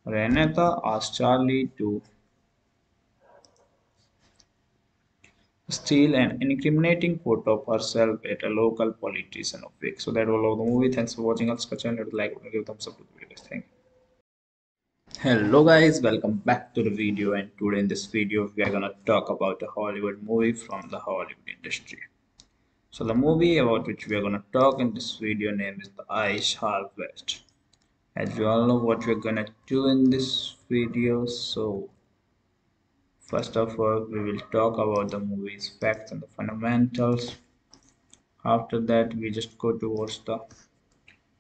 Renata asks Charlie to steal an incriminating photo of herself at a local politician of Vic. So that was all of the movie. Thanks for watching us. Channel, like, give thumbs up to the video. Thank you. Hello guys, welcome back to the video and today in this video we are gonna talk about a Hollywood movie from the Hollywood industry. So the movie about which we are gonna talk in this video name is The Ice Harvest. As you all know what we're gonna do in this video, so first of all we will talk about the movie's facts and the fundamentals. After that we just go towards the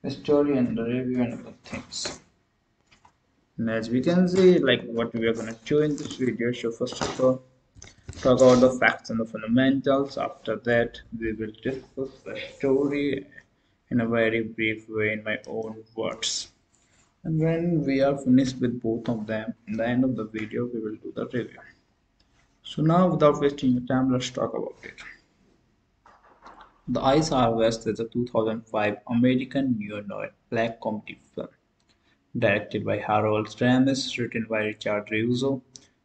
story and the review and other things and as we can see like what we are going to do in this video so first of all talk about the facts and the fundamentals. After that we will discuss the story in a very brief way in my own words. And when we are finished with both of them in the end of the video we will do the review. So now without wasting your time let's talk about it. The ice harvest is a 2005 american neo-noir black comedy film directed by Harold Ramis, written by Richard Russo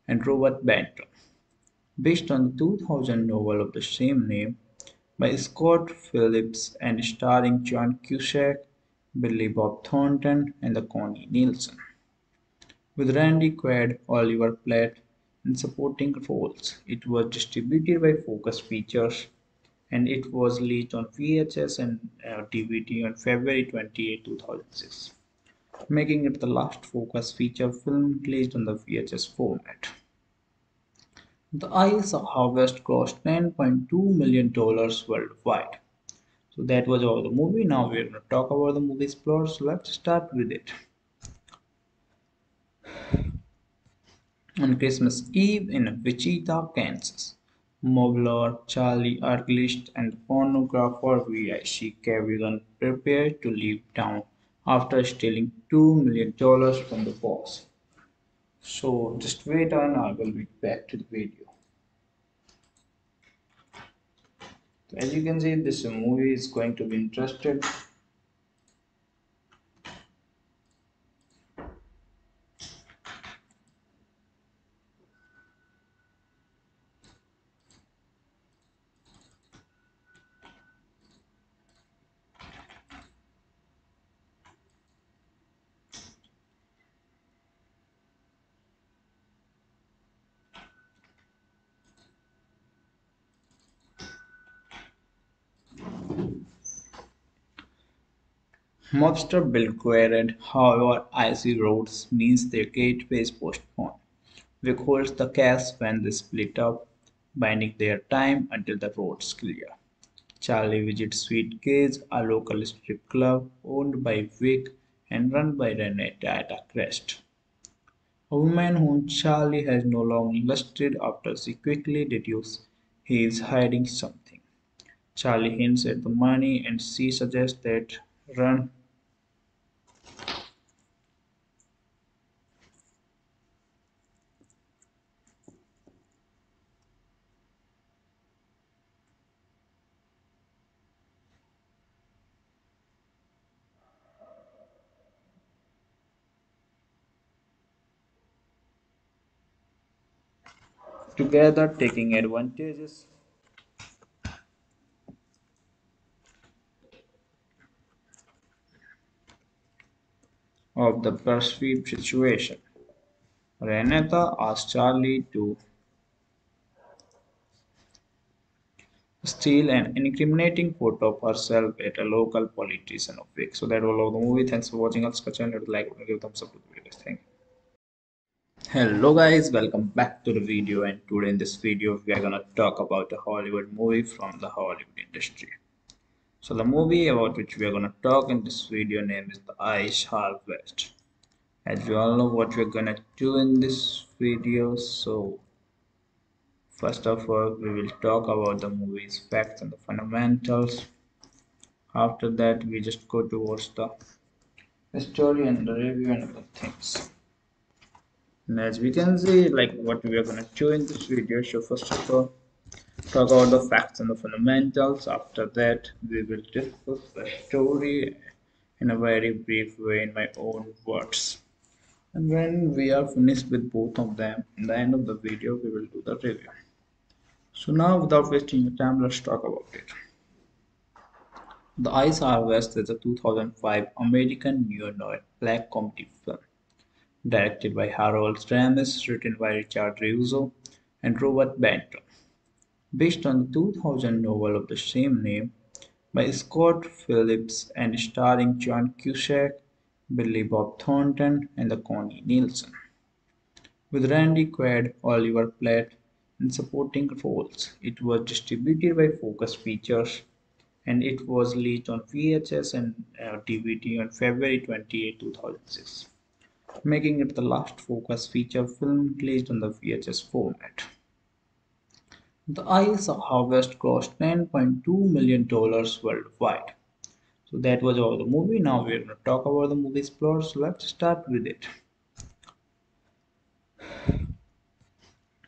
and Robert Benton, based on the 2000 novel of the same name by Scott Phillips and starring John Cusack, Billy Bob Thornton, and the Connie Nielsen, with Randy Quaid, Oliver Platt in supporting roles. It was distributed by Focus Features and it was released on VHS and uh, DVD on February 28, 2006 making it the last Focus feature film released on the VHS format. The Ice Harvest grossed $10.2 million worldwide. So that was all the movie. Now we're going to talk about the movie's plot. So let's start with it. On Christmas Eve in Wichita, Kansas, mob Charlie Arglist and pornographer V.I.C. Kerrigan prepare to leave town after stealing $2 million from the boss. So just wait and I will be back to the video. As you can see, this movie is going to be interesting. Mobster Bill Guerrard, however, icy roads means their gateway is postponed. Vic holds the cash when they split up, binding their time until the road's clear. Charlie visits Sweet Cage, a local strip club owned by Vic and run by Renee at a crest. A woman whom Charlie has no longer lusted after she quickly deduces he is hiding something. Charlie hints at the money and she suggests that run together taking advantages of the perceived situation. Renata asked Charlie to steal an incriminating photo of herself at a local politician of week. So that was all the movie. Thanks for watching. Also, and Like, give thumbs up to the videos. Thank you. Hello guys, welcome back to the video and today in this video we are gonna talk about a Hollywood movie from the Hollywood industry. So the movie about which we are gonna talk in this video name is The Ice Harvest. As you all know what we're gonna do in this video, so First of all, we will talk about the movie's facts and the fundamentals. After that, we just go towards the story and the review and other things. And as we can see, like what we are gonna do in this video. So first of all, talk about the facts and the fundamentals. After that, we will discuss the story in a very brief way in my own words. And when we are finished with both of them, in the end of the video, we will do the review. So now without wasting your time, let's talk about it. The Ice Harvest is a 2005 American neo-noir black comedy film directed by Harold Ramis, written by Richard Russo and Robert Benton, based on the 2000 novel of the same name by Scott Phillips and starring John Cusack, Billy Bob Thornton, and the Connie Nielsen. With Randy Quaid, Oliver Platt, and supporting roles. It was distributed by Focus Features and it was released on VHS and uh, DVD on February 28, 2006, making it the last Focus feature film released on the VHS format. The Ice Harvest cost $10.2 million worldwide. So that was all the movie. Now we're going to talk about the movie's plot. So let's start with it.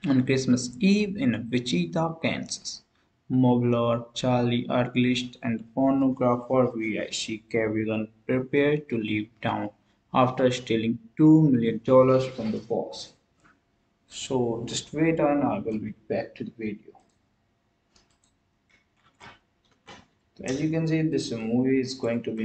on Christmas Eve in Wichita, Kansas. Mob lord Charlie Arglist and pornographer V.I.C. Kerrigan prepare to leave town after stealing $2 million from the boss. So just wait and I will be back to the video. As you can see, this movie is going to be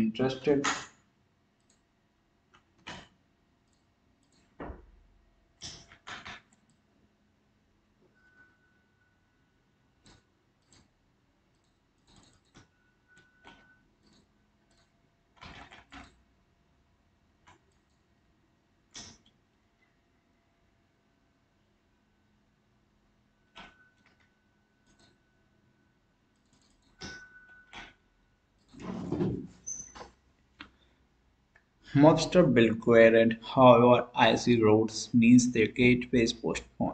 Mobster Bill Guerrard, however, icy roads means their gateway is postponed.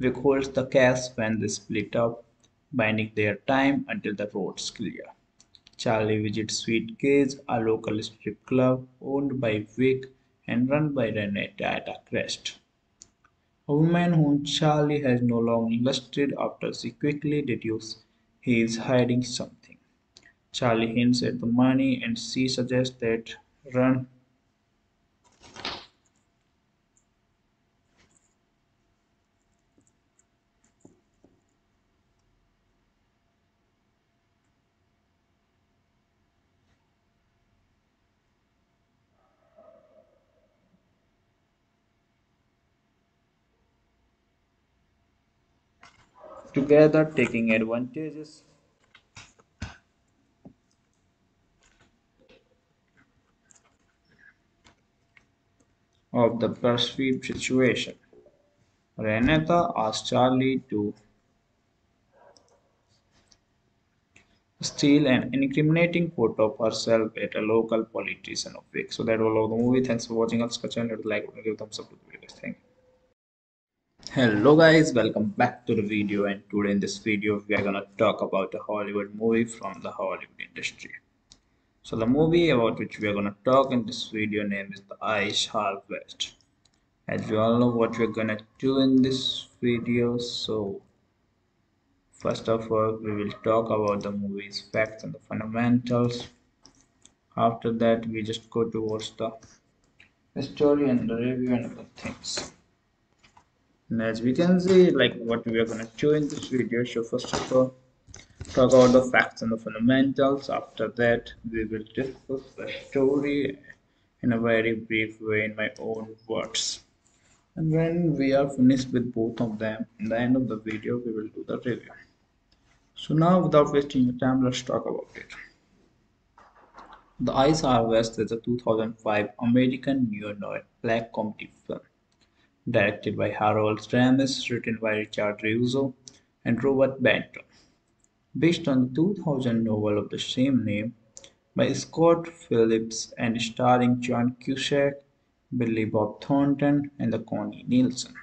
Vic holds the cash when they split up, binding their time until the road's clear. Charlie visits Sweet Cage, a local strip club owned by Vic and run by Renata at a Crest. A woman whom Charlie has no longer lusted after she quickly deduces he is hiding something. Charlie hints at the money and she suggests that Run together taking advantages of the perceived situation. Renata asked Charlie to steal an incriminating photo of herself at a local politician office. So that was all of the movie. Thanks for watching. Also, channel, like, give thumbs up to the video. Thank you hello guys. Welcome back to the video. And today in this video we are gonna talk about a hollywood movie from the hollywood industry. So the movie about which we are gonna talk in this video name is the ice harvest as you all know what we're gonna do in this video so first of all we will talk about the movie's facts and the fundamentals. After that we just go towards the story and the review and other things and as we can see like what we are going to do in this video so first of all talk about the facts and the fundamentals after that we will discuss the story in a very brief way in my own words. And when we are finished with both of them, in the end of the video, we will do the review. So now, without wasting your time, let's talk about it. The Ice Harvest is a 2005 American neo-noir black comedy film directed by Harold Ramis, written by Richard Russo and Robert Benton, based on the 2000 novel of the same name by Scott Phillips and starring John Cusack, Billy Bob Thornton, and the Connie Nielsen,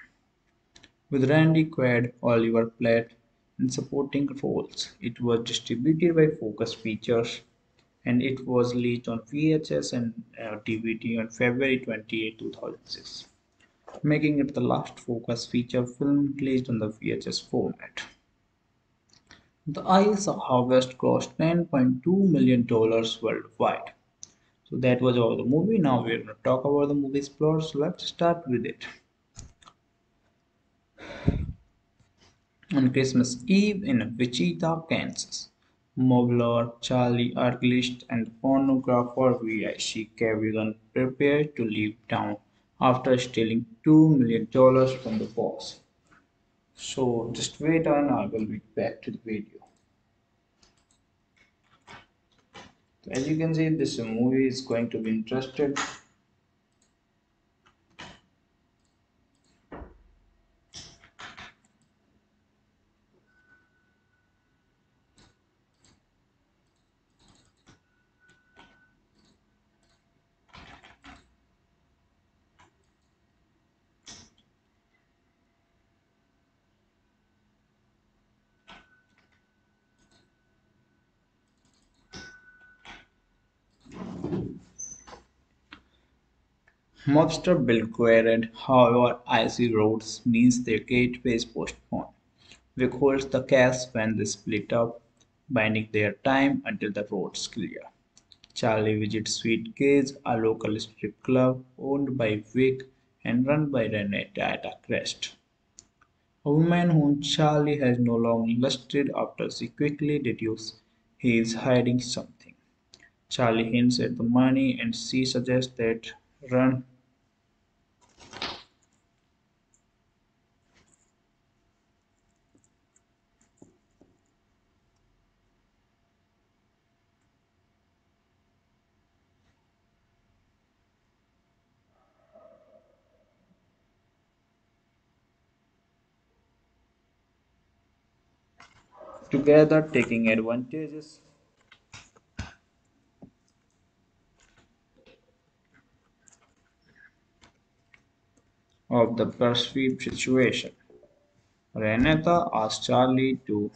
with Randy Quaid, Oliver Platt in supporting roles. It was distributed by Focus Features and it was released on VHS and uh, DVD on February 28, 2006, making it the last Focus feature film released on the VHS format. The Ice Harvest grossed $10.2 million worldwide. So that was all the movie. Now we're going to talk about the movie's plot. So let's start with it. On Christmas Eve in Wichita, Kansas, Mobler, Charlie Arglist, and pornographer V.I.C. Kerrigan prepare to leave town after stealing $2 million from the boss. So just wait and I will be back to the video. As you can see, this movie is going to be interesting Mobster Bill Guerrard, however, icy roads means their gateway is postponed. Vic holds the cash when they split up, binding their time until the road's clear. Charlie visits Sweet Cage, a local strip club owned by Vic and run by Renata at a Crest. A woman whom Charlie has no longer lusted after she quickly deduces he is hiding something. Charlie hints at the money and she suggests that run together taking advantages of the perceived situation. Renata asks Charlie to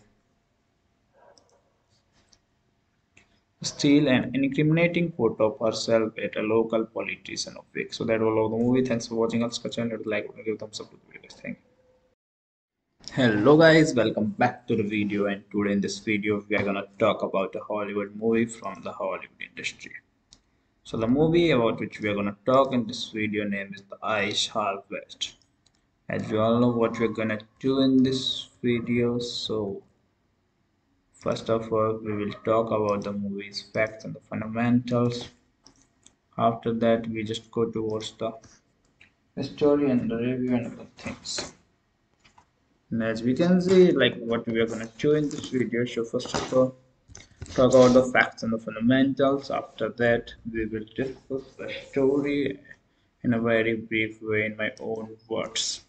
steal an incriminating photo of herself at a local politician office. So that was all of the movie. Thanks for watching us. Channel, like, give thumbs up to the video. Thank you hello guys. Welcome back to the video. And today in this video we are gonna talk about a hollywood movie from the hollywood industry. So the movie about which we are gonna talk in this video name is the ice harvest as you all know what we're gonna do in this video so first of all we will talk about the movie's facts and the fundamentals. After that we just go towards the story and the review and other things and as we can see like what we are going to do in this video so first of all talk about the facts and the fundamentals. After that we will discuss the story in a very brief way in my own words.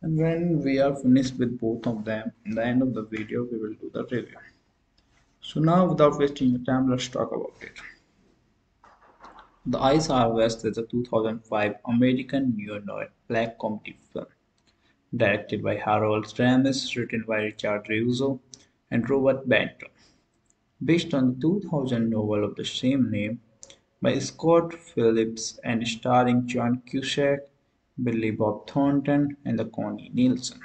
And when we are finished with both of them in the end of the video we will do the review. So now without wasting your time let's talk about it. The ice harvest is a 2005 american neo-noir black comedy film directed by Harold Ramis, written by Richard Russo and Robert Benton, based on the 2000 novel of the same name by Scott Phillips and starring John Cusack, Billy Bob Thornton, and the Connie Nielsen,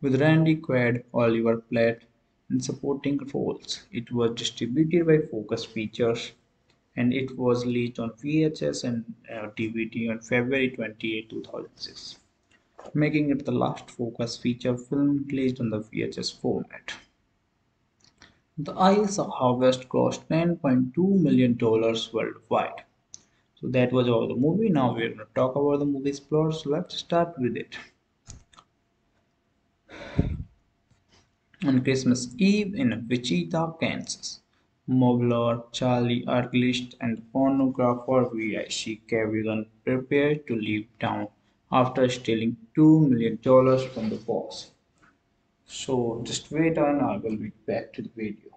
with Randy Quaid, Oliver Platt in supporting roles. It was distributed by Focus Features and it was released on VHS and uh, DVD on February 28, 2006 making it the last Focus feature film released on the VHS format. The Ice Harvest grossed $10.2 million worldwide. So that was all the movie. Now we're going to talk about the movie's plot. So let's start with it. On Christmas Eve in Wichita, Kansas, mob lord Charlie Arglist and pornographer V.I.C. Kerrigan prepare to leave town after stealing $2 million from the boss. So just wait and I will be back to the video.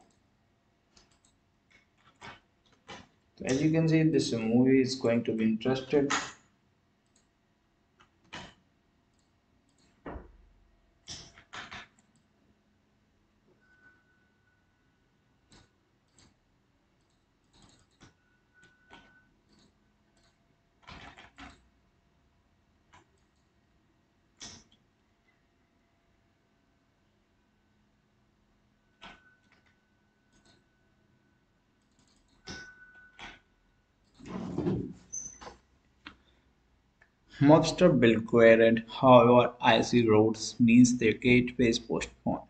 As you can see, this movie is going to be interesting. Mobster Bill Guerrard, however, icy roads means their gateway is postponed.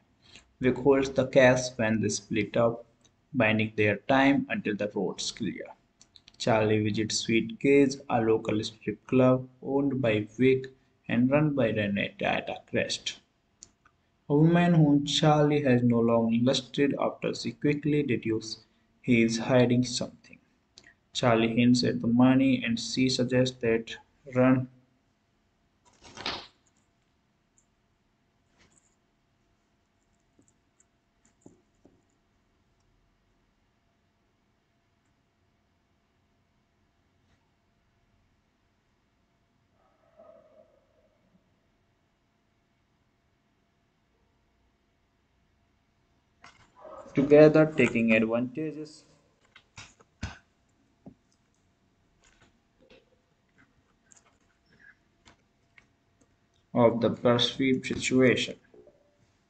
Vic holds the cash when they split up, binding their time until the road's clear. Charlie visits Sweet Cage, a local strip club owned by Vic and run by Renata at a Crest, a woman whom Charlie has no longer lusted after she quickly deduces he is hiding something. Charlie hints at the money and she suggests that Run together taking advantages of the perceived situation.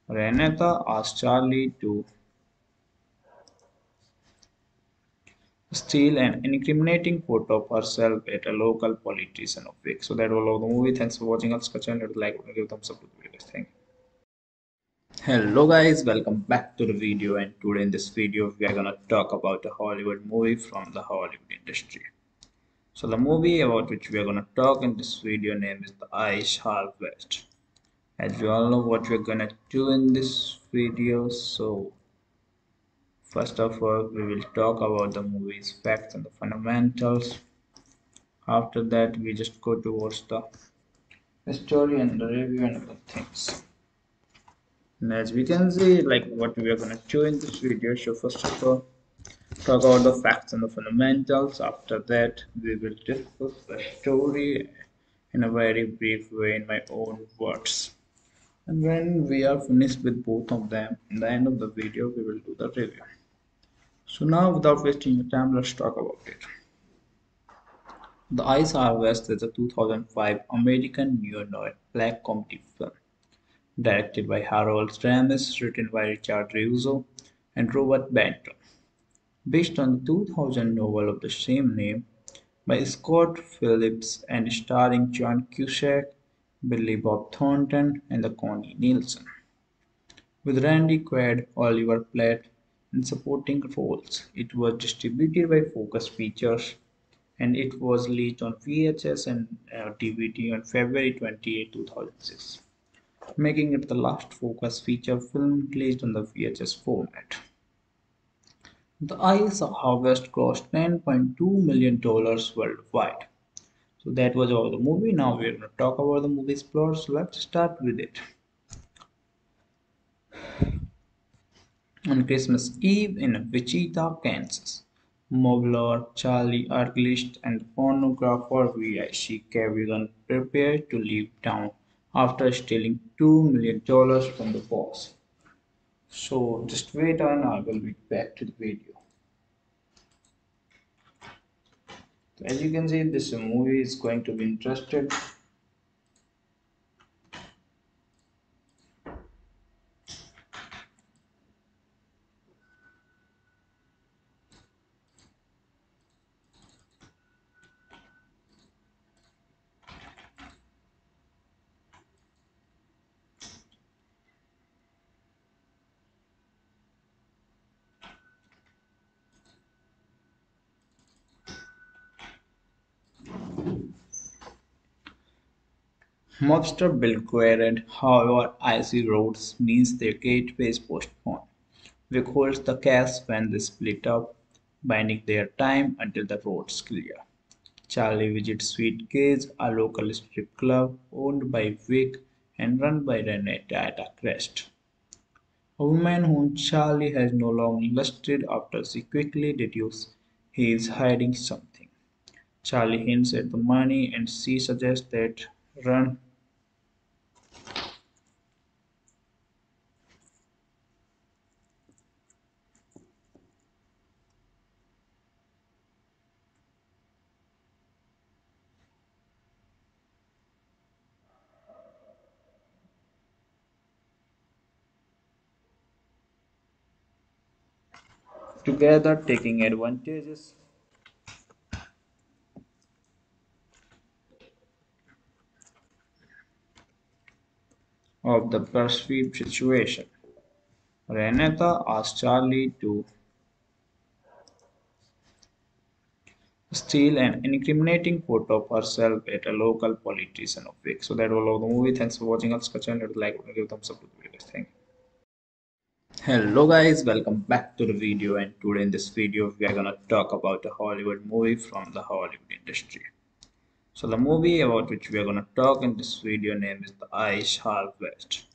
Renata asks Charlie to steal an incriminating photo of herself at a local politician of Vic. So that was all of the movie. Thanks for watching us. Like and give thumbs up to the video. Thank you hello guys. Welcome back to the video. And today in this video we are gonna talk about a hollywood movie from the hollywood industry. So the movie about which we are gonna talk in this video name is the ice harvest as you all know what we're gonna do in this video so first of all we will talk about the movie's facts and the fundamentals. After that we just go towards the story and the review and other things and as we can see like what we are going to do in this video so first of all talk about the facts and the fundamentals. After that we will discuss the story in a very brief way in my own words. And when we are finished with both of them in the end of the video we will do the review. So now without wasting your time let's talk about it. The ice harvest is a 2005 american neo-noir black comedy film directed by Harold Ramis, written by Richard Russo and Robert Benton, based on the 2000 novel of the same name by Scott Phillips and starring John Cusack, Billy Bob Thornton, and the Connie Nielsen, with Randy Quaid, Oliver Platt in supporting roles. It was distributed by Focus Features and it was released on VHS and DVD uh, on February 28, 2006 making it the last Focus feature film released on the VHS format. The Ice Harvest grossed $10.2 million worldwide. So that was all the movie. Now we're going to talk about the movie's plot. So let's start with it. On Christmas Eve in Wichita, Kansas, mob lord Charlie Arglist and pornographer V.I.C. Kerrigan prepare to leave town after stealing $2 million from the boss. So just wait and I will be back to the video. As you can see this movie is going to be interesting Mobster Bill Guerrard, however, icy roads means their gateway is postponed. Vic holds the cash when they split up, biding their time until the road's clear. Charlie visits Sweet Cage, a local strip club owned by Vic and run by Renata Crest. A woman whom Charlie has no longer lusted after she quickly deduces he is hiding something. Charlie hints at the money and she suggests that run together taking advantages of the perceived situation. Renata asks Charlie to steal an incriminating photo of herself at a local politician office. So that was all the movie. Thanks for watching us. Channel, like, give thumbs up to the video. Hello guys, welcome back to the video and today in this video we are gonna talk about a Hollywood movie from the Hollywood industry. So the movie about which we are gonna talk in this video name is The Ice Harvest.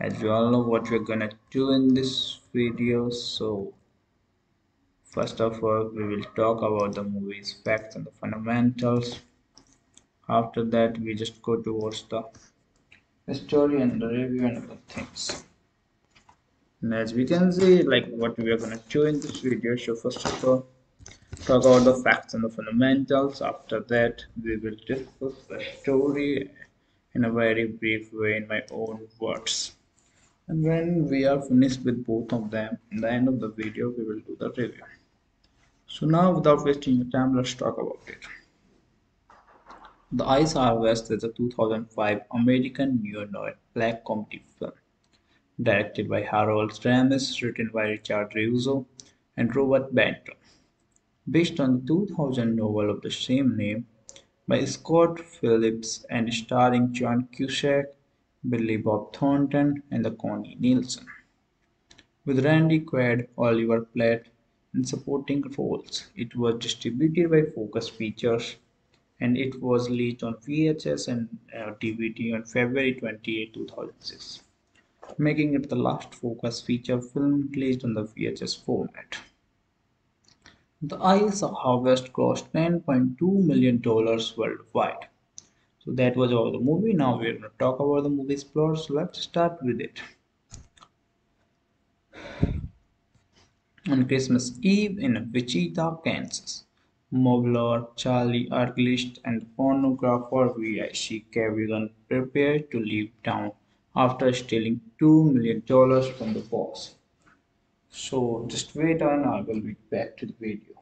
As you all know what we're gonna do in this video, so First of all, we will talk about the movie's facts and the fundamentals. After that, we just go towards the story and the review and other things. And as we can see, like what we are gonna do in this video. So first of all, talk about the facts and the fundamentals. After that, we will discuss the story in a very brief way in my own words. And when we are finished with both of them, in the end of the video, we will do the review. So now without wasting your time, let's talk about it. The Ice Harvest is a 2005 American neo-noir black comedy film directed by Harold Ramis, written by Richard Russo and Robert Benton, based on the 2000 novel of the same name by Scott Phillips and starring John Cusack, Billy Bob Thornton, and the Connie Nielsen. With Randy Quaid, Oliver Platt, in supporting roles. It was distributed by Focus Features and it was released on VHS and uh, DVD on February 28, 2006, making it the last Focus feature film released on the VHS format. The Ice Harvest cost $10.2 million worldwide. So that was all the movie. Now we're going to talk about the movie's plot. So let's start with it. on Christmas Eve in Wichita, Kansas. Mob Charlie Arglist and pornographer V.I.C. Cavigan prepare to leave town after stealing $2 million from the boss. So just wait and I will be back to the video.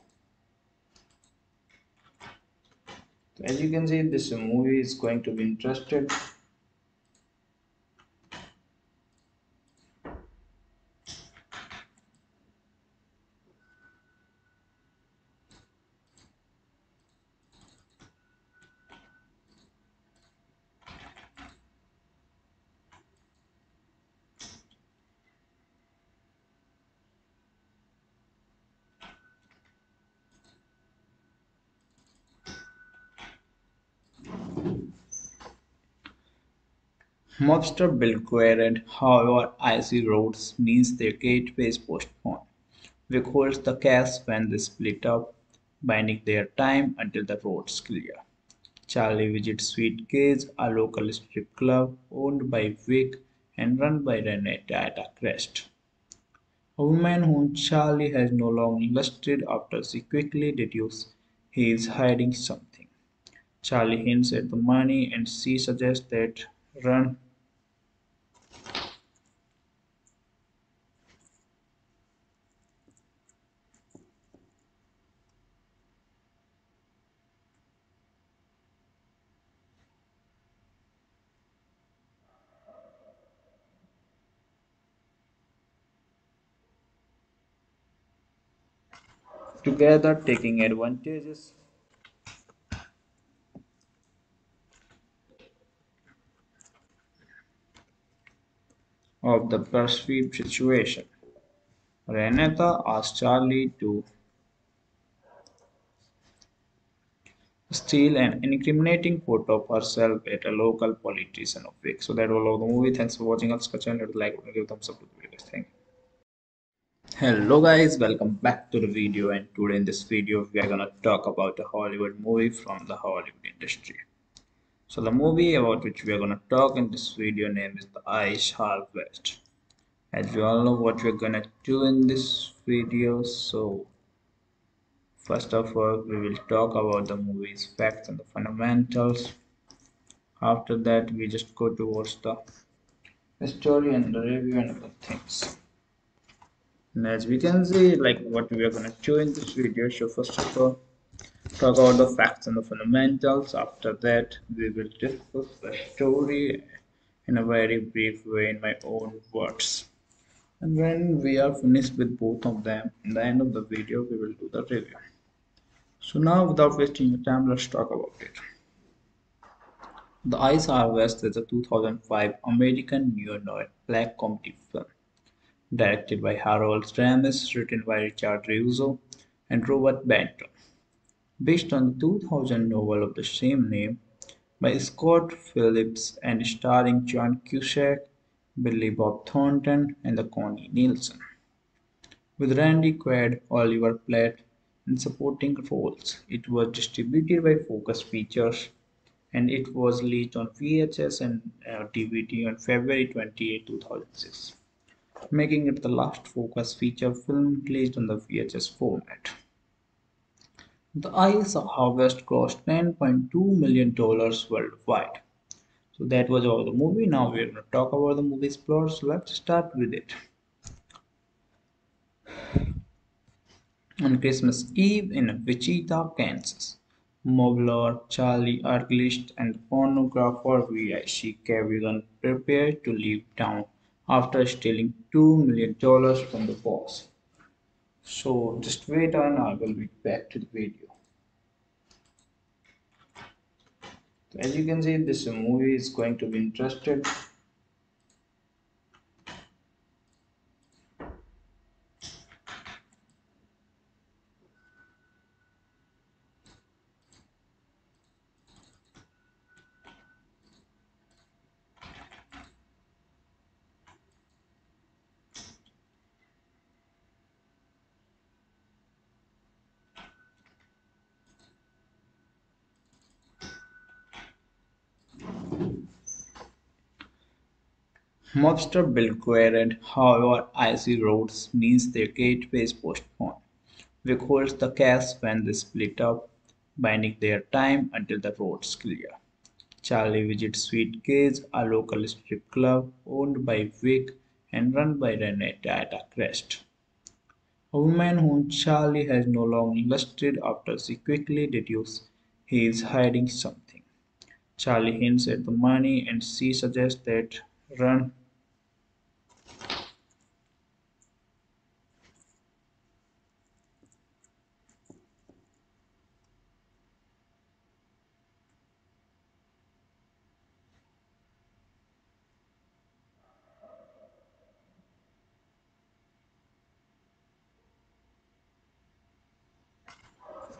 As you can see, this movie is going to be interesting Mobster Bill Guerrard, however, icy roads means their gateway is postponed. Vic holds the cash when they split up, biding their time until the road's clear. Charlie visits Sweet Cage, a local strip club owned by Vic and run by Renata Crest. A woman whom Charlie has no longer lusted after she quickly deduces he is hiding something. Charlie hints at the money and she suggests that run together taking advantages of the perceived situation. Renata asked Charlie to steal an incriminating photo of herself at a local politician of week. So that was all of the movie. Thanks for watching. Also, channel. Like, give thumbs up to the video. Thank you. Hello guys, welcome back to the video and today in this video we are gonna talk about a Hollywood movie from the Hollywood industry. So the movie about which we are gonna talk in this video name is The Ice Harvest. As you all know what we're gonna do in this video, so First of all, we will talk about the movie's facts and the fundamentals. After that, we just go towards the story and the review and other things. And as we can see, like what we are gonna do in this video. So first of all, talk about the facts and the fundamentals. After that, we will discuss the story in a very brief way in my own words. And when we are finished with both of them, in the end of the video, we will do the review. So now without wasting your time, let's talk about it. The Ice Harvest is a 2005 American neo-noir black comedy film directed by Harold Ramis, written by Richard Russo and Robert Benton, based on the 2000 novel of the same name by Scott Phillips and starring John Cusack, Billy Bob Thornton, and the Connie Nielsen, with Randy Quaid, Oliver Platt, in supporting roles. It was distributed by Focus Features and it was released on VHS and uh, DVD on February 28, 2006, making it the last Focus feature film released on the VHS format. The Ice Harvest cost $10.2 million worldwide. So that was all the movie. Now we're going to talk about the movie's plot. So let's start with it. On Christmas Eve in Wichita, Kansas, Lord Charlie Arglist and pornographer V.I.C. Kerrigan prepare to leave town after stealing $2 million from the boss. So just wait and I will be back to the video. As you can see, this movie is going to be Mobster Bill Guerrard, however, icy roads means their gateway is postponed. Vic holds the cash when they split up, binding their time until the road's clear. Charlie visits Sweet Cage, a local strip club owned by Vic and run by Renata at a Crest. A woman whom Charlie has no longer lusted after she quickly deduces he is hiding something. Charlie hints at the money and she suggests that Run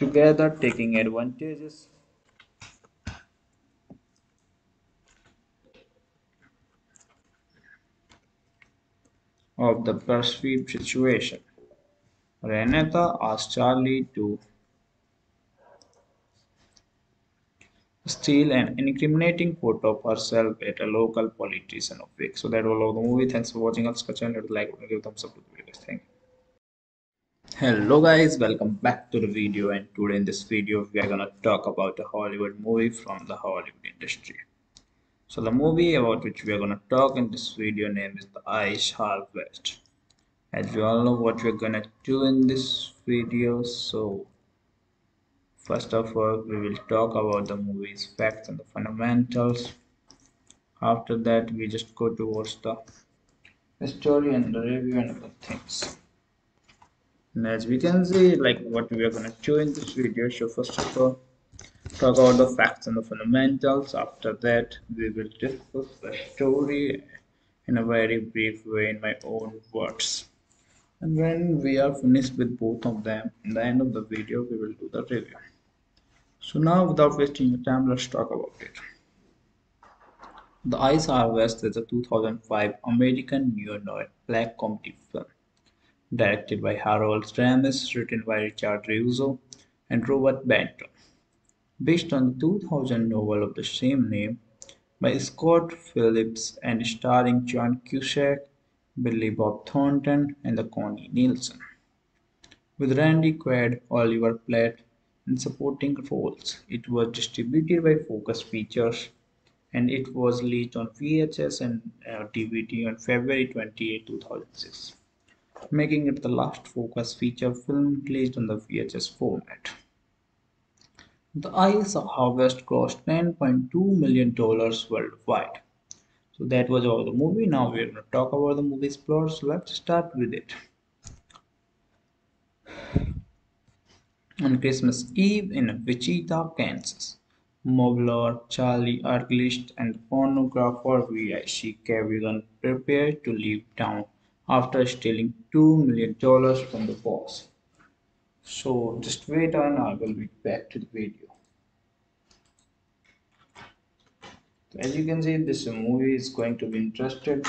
together taking advantages of the perceived situation. Renata asked Charlie to steal an incriminating photo of herself at a local politician office. So that was all the movie. Thanks for watching us. Channel, like, give thumbs up to the video. Hello guys welcome back to the video and today in this video we are gonna talk about a hollywood movie from the hollywood industry. So the movie about which we are gonna talk in this video name is the ice harvest. As you all know what we're gonna do in this video so first of all we will talk about the movie's facts and the fundamentals. After that we just go towards the story and the review and other things and as we can see like what we are going to do in this video so first of all talk about the facts and the fundamentals after that we will discuss the story in a very brief way in my own words. And when we are finished with both of them, in the end of the video, we will do the review. So now without wasting your time, let's talk about it. The Ice Harvest is a 2005 American neo-noir black comedy film directed by Harold Ramis, written by Richard Russo and Robert Benton, based on the 2000 novel of the same name by Scott Phillips and starring John Cusack, Billy Bob Thornton, and the Connie Nielsen, with Randy Quaid, Oliver Platt, in supporting roles. It was distributed by Focus Features and it was released on VHS and uh, DVD on February 28, 2006, making it the last Focus feature film released on the VHS format. The Ice Harvest cost $10.2 million worldwide. So that was all the movie. Now we're going to talk about the movie's plot. So let's start with it. On Christmas Eve in Wichita, Kansas, Mobler, Charlie Arglist, and pornographer V.I.C. Kerrigan prepare to leave town after stealing $2 million from the boss. So just wait and I will be back to the video. As you can see, this movie is going to be interesting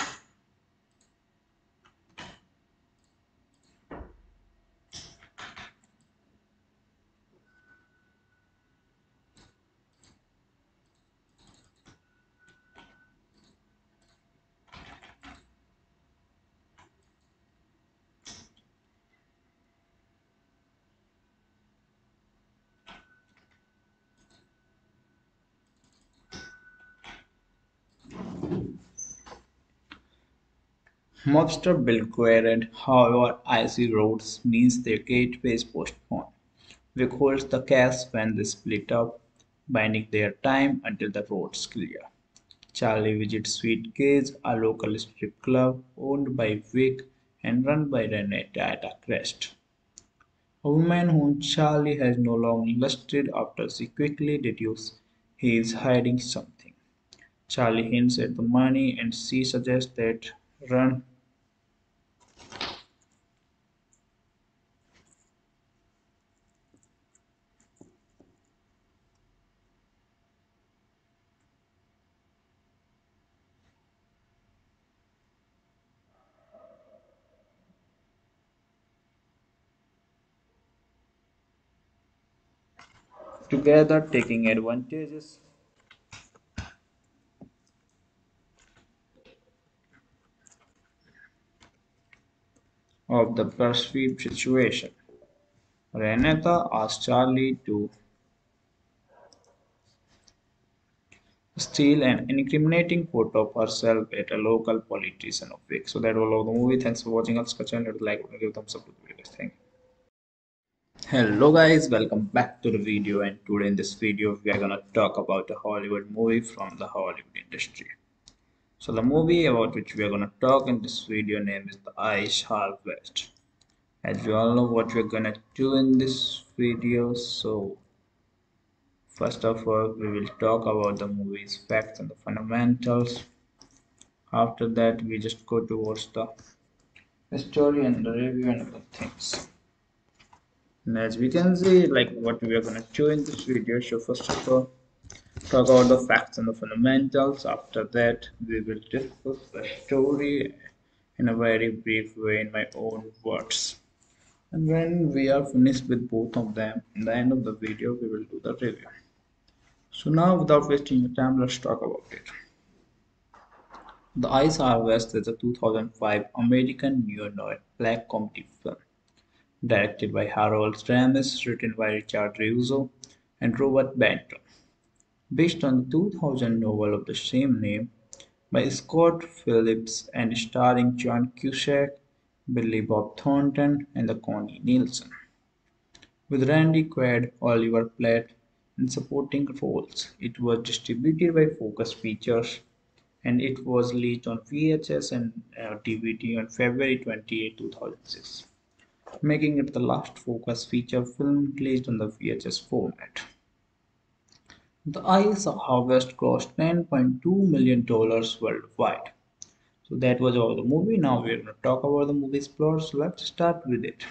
Mobster Bill Guerrard, however, icy roads means their gateway is postponed. Vic holds the cash when they split up, binding their time until the road's clear. Charlie visits Sweet Cage, a local strip club owned by Vic and run by Renee at a crest. A woman whom Charlie has no longer lusted after she quickly deduces he is hiding something. Charlie hints at the money and she suggests that run together taking advantages of the perceived situation. Renata asks Charlie to steal an incriminating photo of herself at a local politician of Vic. So that was all the movie. Thanks for watching us. Channel, like, give thumbs up to the video. Thank you hello guys welcome back to the video and today in this video we are gonna talk about a hollywood movie from the hollywood industry. So the movie about which we are gonna talk in this video name is the ice harvest. As you all know what we're gonna do in this video so first of all we will talk about the movie's facts and the fundamentals. After that we just go towards the story and the review and other things and as we can see like what we are going to do in this video so first of all talk about the facts and the fundamentals. After that we will discuss the story in a very brief way in my own words. And when we are finished with both of them in the end of the video we will do the review. So now without wasting your time let's talk about it. The ice harvest is a 2005 american neo-noir black comedy film directed by Harold Ramis, written by Richard Russo and Robert Benton, based on the 2000 novel of the same name by Scott Phillips and starring John Cusack, Billy Bob Thornton, and the Connie Nielsen, with Randy Quaid, Oliver Platt, in supporting roles. It was distributed by Focus Features and it was released on VHS and uh, DVD on February 28, 2006 making it the last Focus feature film released on the VHS format. The Ice Harvest cost $10.2 million worldwide. So that was all the movie. Now we're going to talk about the movie's plot. So let's start with it.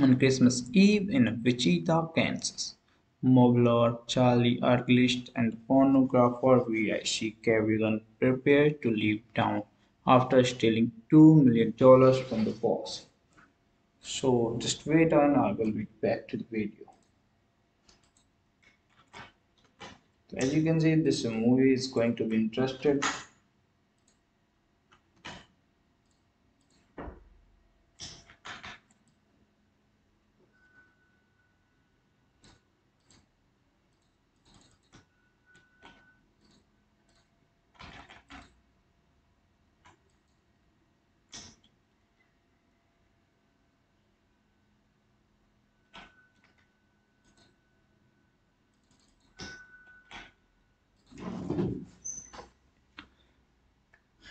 On Christmas Eve in Wichita, Kansas, Mobler, Charlie Arglist, and pornographer V.I.C. Kerrigan prepare to leave town after stealing $2 million from the boss. So just wait and I will be back to the video. as you can see this movie is going to be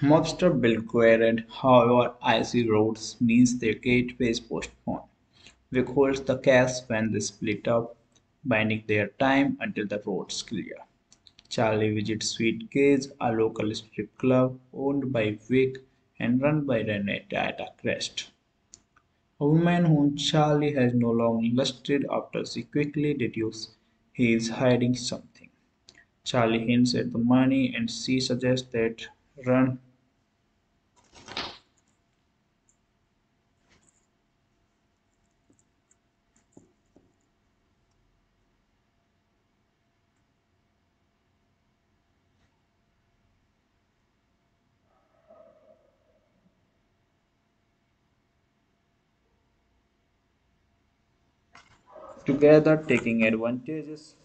Mobster Bill Guerrard, however, icy roads means their gateway is postponed. Holds the cash when they split up, binding their time until the road's clear. Charlie visits Sweet Cage, a local strip club owned by Vic and run by Renata Crest. A woman whom Charlie has no longer lusted after she quickly deduces he is hiding something. Charlie hints at the money and she suggests that Run together taking advantages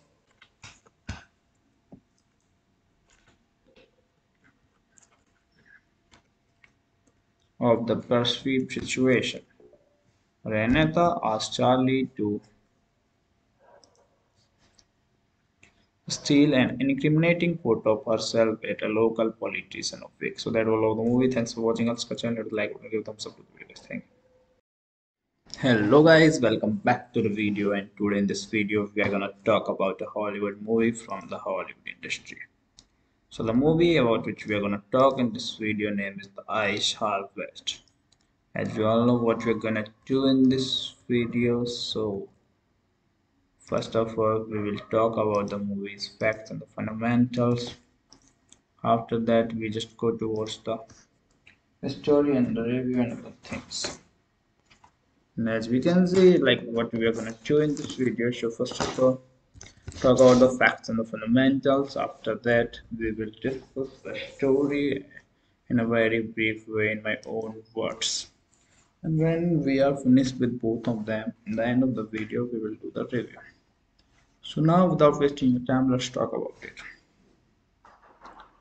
of the perceived situation. Renata asks Charlie to steal an incriminating photo of herself at a local politician of Vic. So that was all of the movie. Thanks for watching us. Channel, like, give thumbs up to the video. Thank you hello guys welcome back to the video and today in this video we are gonna talk about a hollywood movie from the hollywood industry. So the movie about which we are gonna talk in this video name is the ice harvest. As you all know what we're gonna do in this video so first of all we will talk about the movie's facts and the fundamentals. After that we just go towards the story and the review and other things and as we can see like what we are going to do in this video so first of all talk about the facts and the fundamentals. After that we will discuss the story in a very brief way in my own words. And when we are finished with both of them in the end of the video we will do the review. So now without wasting your time let's talk about it.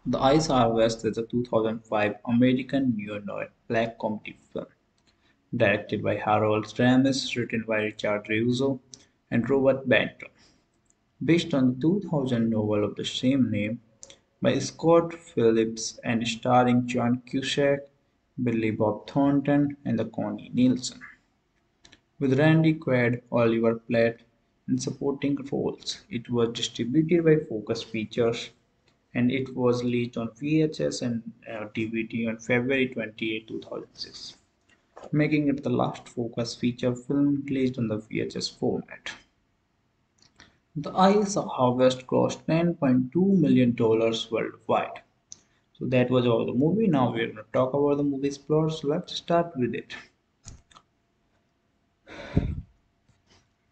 The ice harvest is a 2005 american neo-noir black comedy film directed by Harold Ramis, written by Richard Russo and Robert Benton, based on the 2000 novel of the same name by Scott Phillips and starring John Cusack, Billy Bob Thornton, and the Connie Nielsen, with Randy Quaid, Oliver Platt in supporting roles. It was distributed by Focus Features and it was released on VHS and uh, DVD on February 28, 2006 making it the last Focus feature film released on the VHS format. The Ice Harvest grossed $10.2 million worldwide. So that was all the movie. Now we're going to talk about the movie's plot. So let's start with it.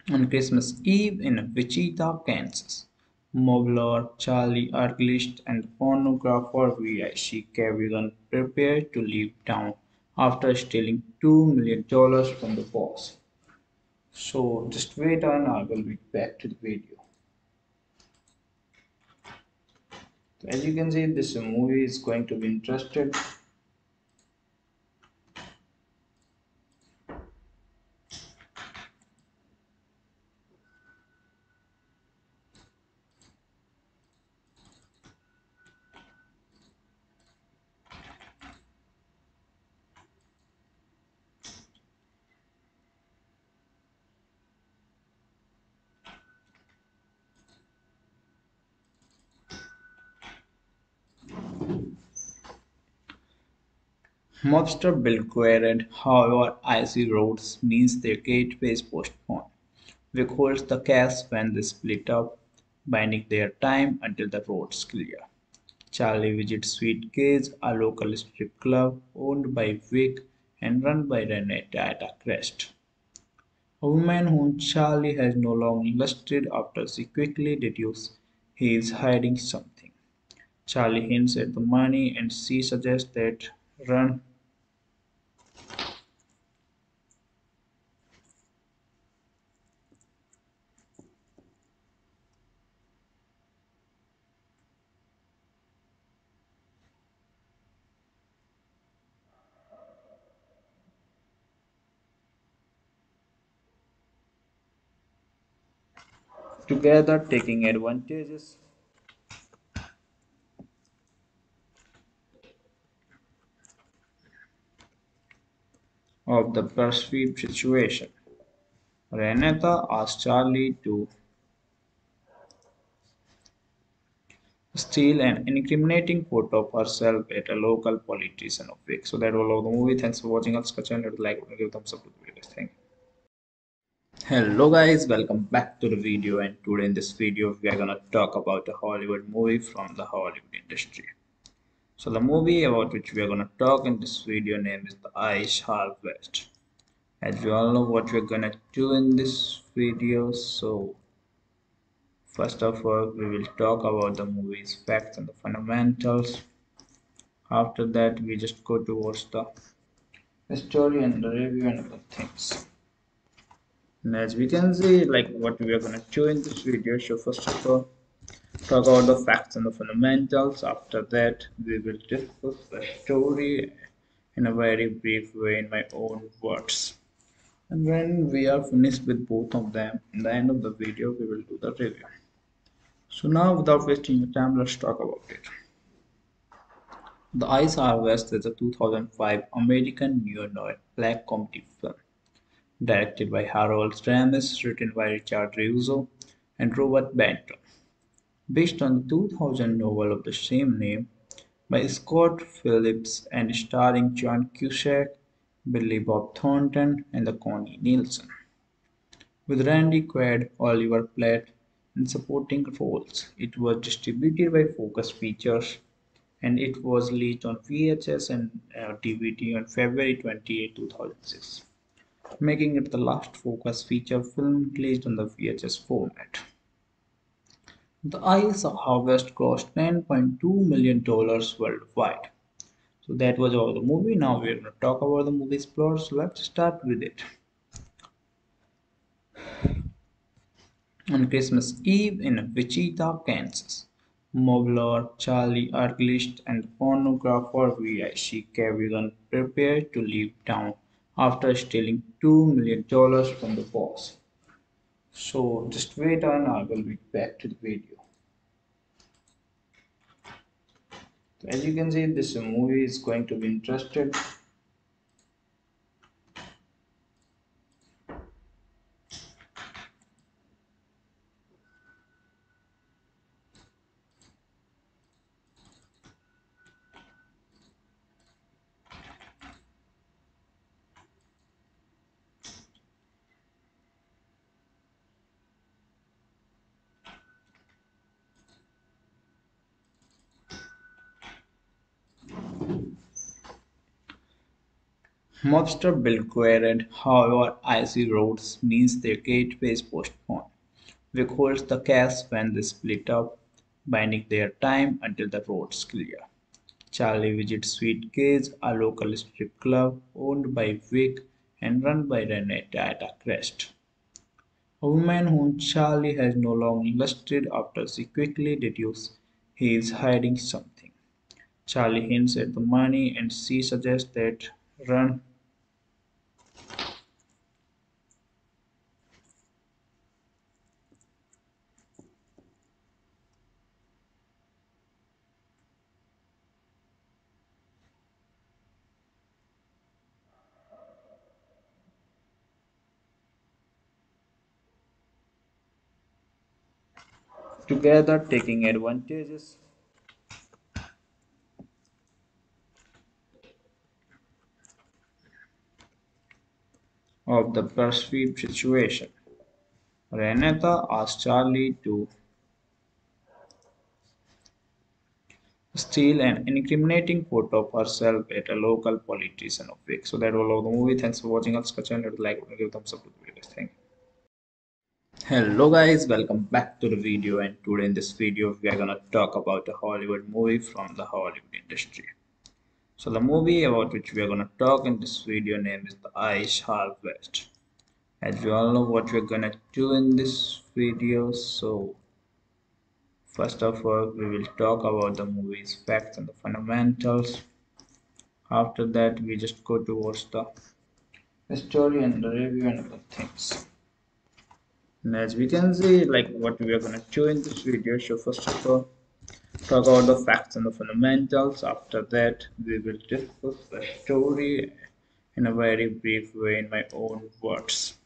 On Christmas Eve in Wichita, Kansas, Mobler, Charlie Arglist, and pornographer V.I.C. Kerrigan prepare to leave town after stealing $2 million from the boss. So just wait and I will be back to the video. As you can see, this movie is going to be Mobster Bill Guerrard, however, icy roads means their gateway is postponed. Vic holds the cash when they split up, binding their time until the road's clear. Charlie visits Sweet Cage, a local strip club owned by Vic and run by Renee at a crest. A woman whom Charlie has no longer lusted after she quickly deduces he is hiding something. Charlie hints at the money and she suggests that run together taking advantages of the perceived situation. Renata asks Charlie to steal an incriminating photo of herself at a local politician of Vic. So that was all of the movie. Thanks for watching us. Channel, like, give thumbs up to the video. Thank you. Hello guys, welcome back to the video and today in this video we are gonna talk about a Hollywood movie from the Hollywood industry. So the movie about which we are gonna talk in this video name is The Ice Harvest. As you all know what we're gonna do in this video, so first of all we will talk about the movie's facts and the fundamentals. After that we just go towards the story and the review and other things and as we can see like what we are going to do in this video so first of all talk about the facts and the fundamentals. After that we will discuss the story in a very brief way in my own words. And when we are finished with both of them in the end of the video we will do the review. So now without wasting your time let's talk about it. The ice harvest is a 2005 american neo-noir black comedy film directed by Harold Ramis, written by Richard Russo and Robert Benton, based on the 2000 novel of the same name by Scott Phillips and starring John Cusack, Billy Bob Thornton, and the Connie Nielsen, with Randy Quaid, Oliver Platt in supporting roles. It was distributed by Focus Features and it was released on VHS and uh, DVD on February 28, 2006 making it the last Focus feature film released on the VHS format. The Ice Harvest grossed $10.2 million worldwide. So that was all the movie. Now we're going to talk about the movie's plot. So let's start with it. On Christmas Eve in Wichita, Kansas, mob Charlie Arglist and pornographer V.I.C. Kerrigan prepare to leave town after stealing $2 million from the boss. So just wait and I will be back to the video. As you can see, this movie is going to be Mobster Bill Guerrard, however, icy roads means their gateway is postponed. Vic holds the cash when they split up, binding their time until the road's clear. Charlie visits Sweet Cage, a local strip club owned by Vic and run by Renee at a crest. A woman whom Charlie has no longer lusted after she quickly deduces he is hiding something. Charlie hints at the money and she suggests that run together taking advantages of the perceived situation. Renata asked Charlie to steal an incriminating photo of herself at a local politician of week. So that was all the movie. Thanks for watching. Subscribe channel. Like, give thumbs up to the video. Hello guys, welcome back to the video and today in this video we are gonna talk about a Hollywood movie from the Hollywood industry. So the movie about which we are gonna talk in this video name is The Ice Harvest. As you all know what we're gonna do in this video, so First of all, we will talk about the movie's facts and the fundamentals. After that, we just go towards the story and the review and other things. And as we can see, like what we are gonna do in this video. So first of all, talk about the facts and the fundamentals. After that, we will discuss the story in a very brief way in my own words.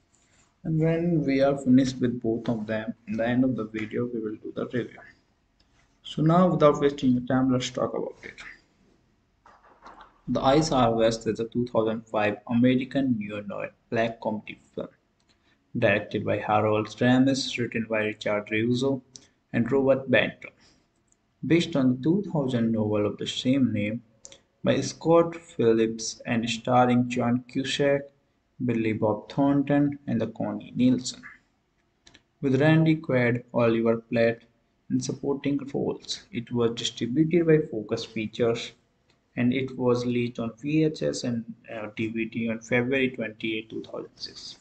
And when we are finished with both of them, in the end of the video, we will do the review. So now without wasting your time, let's talk about it. The Ice Harvest is a 2005 American neo-noir black comedy film directed by Harold Ramis, written by Richard Russo and Robert Benton, based on the 2000 novel of the same name by Scott Phillips and starring John Cusack, Billy Bob Thornton, and the Connie Nielsen, with Randy Quaid, Oliver Platt, in supporting roles. It was distributed by Focus Features and it was released on VHS and uh, DVD on February 28, 2006,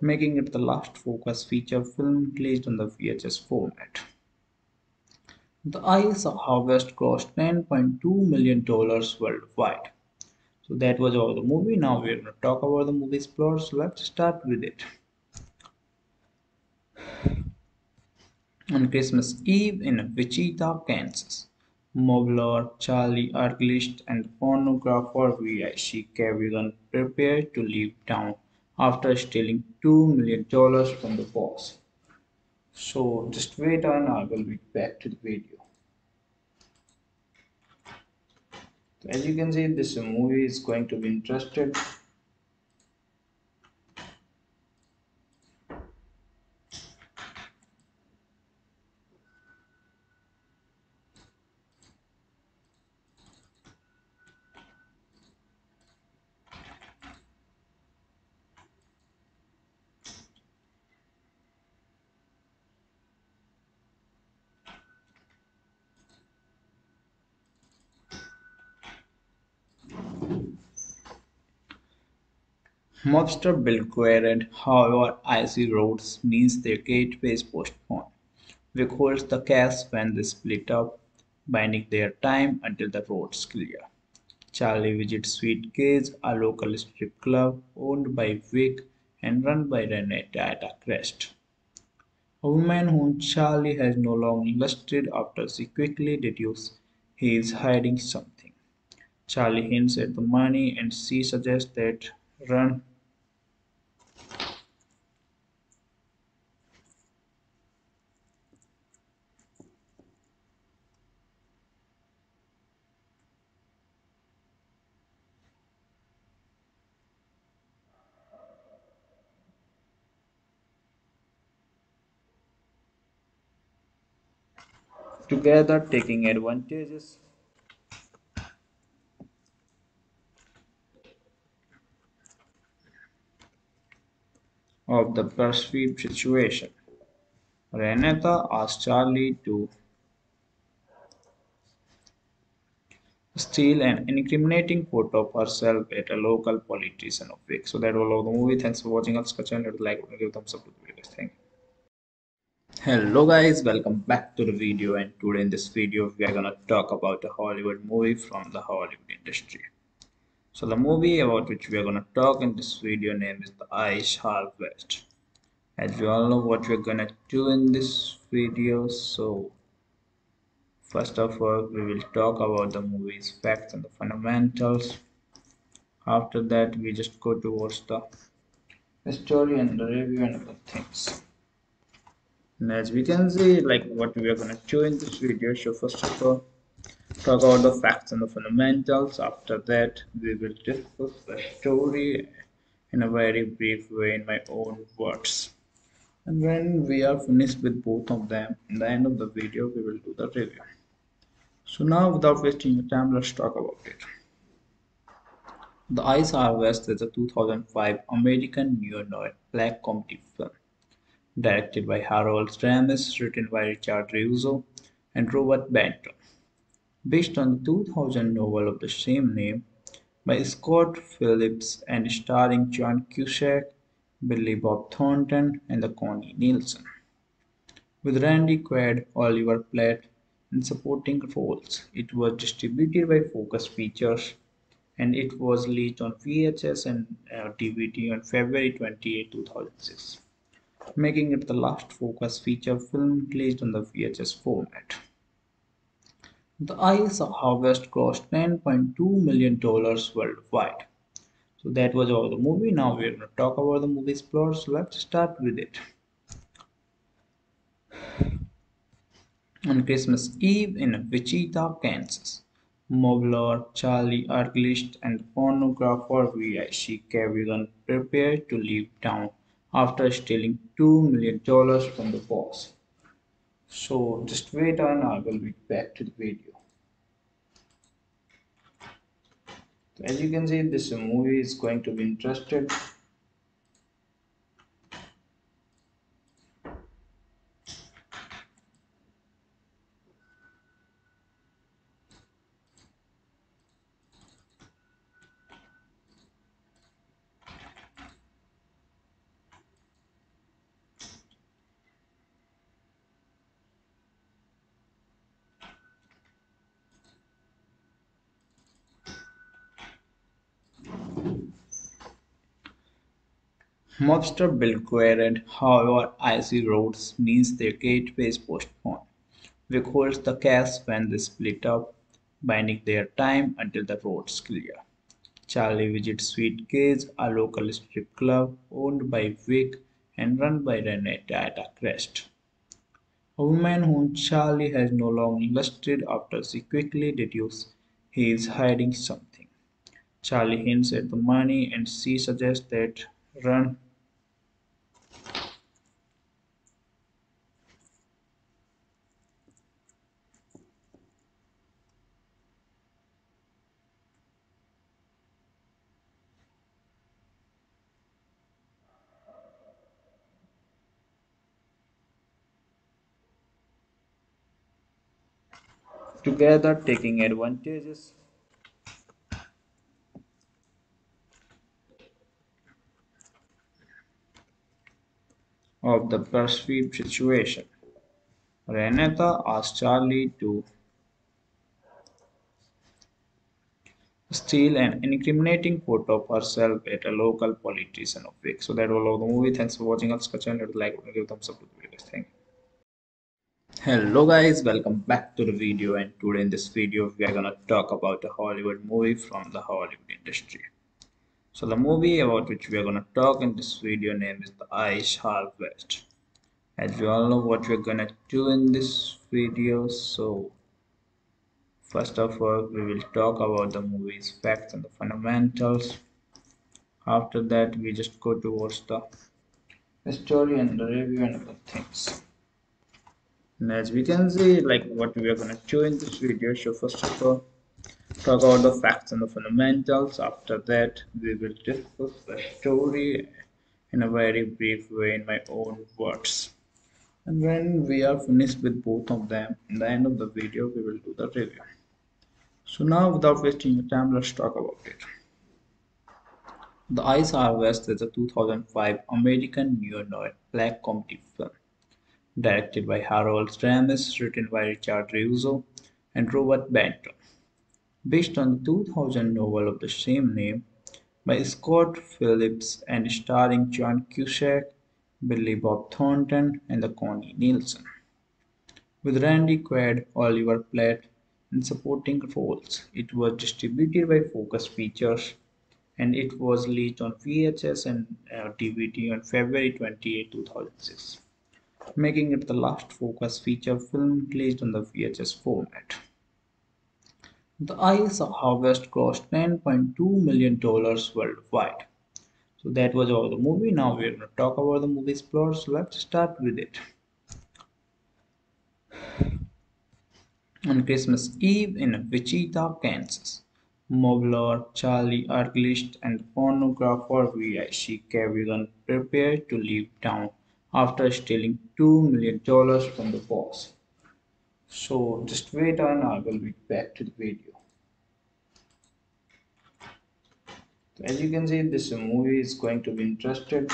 making it the last Focus feature film released on the VHS format. The Ice Harvest cost $10.2 million worldwide. So that was all the movie. Now we're going to talk about the movie's plot. So let's start with it. On Christmas Eve in Wichita, Kansas, Mobler, Charlie Arglist, and pornographer V.I.C. Kerrigan prepare to leave town after stealing $2 million from the boss. So just wait and I will be back to the video. As you can see, this movie is going to be Mobster Bill Guerrard, however, icy roads means their gateway is postponed. Vic holds the cash when they split up, binding their time until the road's clear. Charlie visits Sweet Cage, a local strip club owned by Vic and run by Renata at a crest. A woman whom Charlie has no longer lusted after she quickly deduces he is hiding something. Charlie hints at the money and she suggests that Run together taking advantages of the BuzzFeed situation. Renata asked Charlie to steal an incriminating photo of herself at a local politician office. So that was all of the movie. Thanks for watching. Also, channel like give thumbs up to the video. Thank you hello guys. Welcome back to the video. And today in this video we are gonna talk about a hollywood movie from the hollywood industry. So the movie about which we are gonna talk in this video name is the ice harvest as you all know what we're gonna do in this video so first of all we will talk about the movie's facts and the fundamentals. After that we just go towards the story and the review and other things and as we can see like what we are going to do in this video so first of all talk about the facts and the fundamentals after that we will discuss the story in a very brief way in my own words. And when we are finished with both of them, in the end of the video, we will do the review. So now, without wasting your time, let's talk about it. The Ice Harvest is a 2005 American neo-noir black comedy film directed by Harold Ramis, written by Richard Russo and Robert Benton, based on the 2000 novel of the same name by Scott Phillips and starring John Cusack, Billy Bob Thornton, and the Connie Nielsen, with Randy Quaid, Oliver Platt in supporting roles. It was distributed by Focus Features and it was released on VHS and uh, DVD on February 28, 2006, making it the last Focus feature film released on the VHS format. The Ice Harvest grossed $10.2 million worldwide. So that was all the movie. Now we're going to talk about the movie's plot. So let's start with it. On Christmas Eve in Wichita, Kansas, Mobler, Charlie Arglist, and pornographer V.I.C. Kerrigan prepare to leave town after stealing $2 million from the boss. So just wait and I will be back to the video. As you can see, this movie is going to be interesting Mobster Bill Guerrard, however, icy roads means their gateway is postponed. Vic holds the cash when they split up, binding their time until the road's clear. Charlie visits Sweet Cage, a local strip club owned by Vic and run by Renata at a Crest. A woman whom Charlie has no longer lusted after she quickly deduces he is hiding something. Charlie hints at the money and she suggests that Run together taking advantages of the perceived situation. Renata asks Charlie to steal an incriminating photo of herself at a local politician office. So that was all of the movie. Thanks for watching us. Channel, like, give thumbs up to the video. Thank you hello guys welcome back to the video and today in this video we are gonna talk about a hollywood movie from the hollywood industry. So the movie about which we are gonna talk in this video name is the ice harvest as you all know what we're gonna do in this video so first of all we will talk about the movie's facts and the fundamentals. After that we just go towards the story and the review and other things and as we can see like what we are going to do in this video so first of all talk about the facts and the fundamentals. After that we will discuss the story in a very brief way in my own words. And when we are finished with both of them in the end of the video we will do the review. So now without wasting your time let's talk about it. The ice harvest is a 2005 american neo-noir black comedy film directed by Harold Ramis, written by Richard Russo and Robert Benton, based on the 2000 novel of the same name by Scott Phillips and starring John Cusack, Billy Bob Thornton, and the Connie Nielsen, with Randy Quaid, Oliver Platt in supporting roles. It was distributed by Focus Features and it was released on VHS and uh, DVD on February 28, 2006 making it the last Focus feature film released on the VHS format. The Ice Harvest grossed $10.2 million worldwide. So that was all the movie. Now we're going to talk about the movie's plot. So let's start with it. On Christmas Eve in Wichita, Kansas, lord Charlie Arglist and pornographer V.I.C. Kerrigan prepare to leave town after stealing $2 million from the boss. So just wait and I will be back to the video. As you can see, this movie is going to be interested.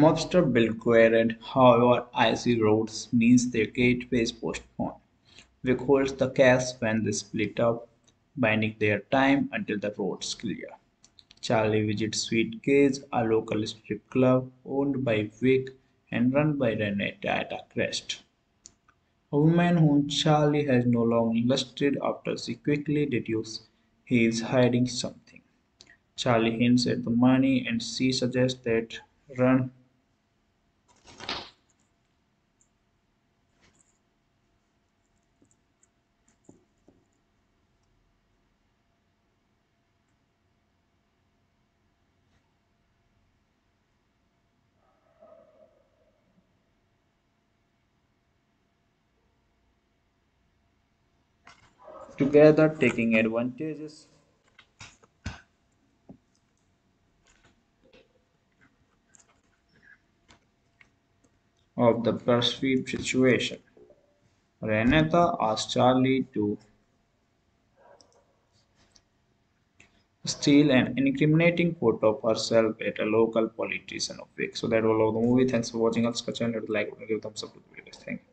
Mobster Bill Guerrard, however, icy roads means their gateway is postponed. Vic holds the cash when they split up, biding their time until the road's clear. Charlie visits Sweet Cage, a local strip club owned by Vic and run by Renata at a Crest, a woman whom Charlie has no longer lusted after she quickly deduces he is hiding something. Charlie hints at the money and she suggests that Run together taking advantages of the perceived situation. Renata asks Charlie to steal an incriminating photo of herself at a local politician of Vic. So that was all of the movie. Thanks for watching us. Channel, like, give thumbs up to the video. Thank you.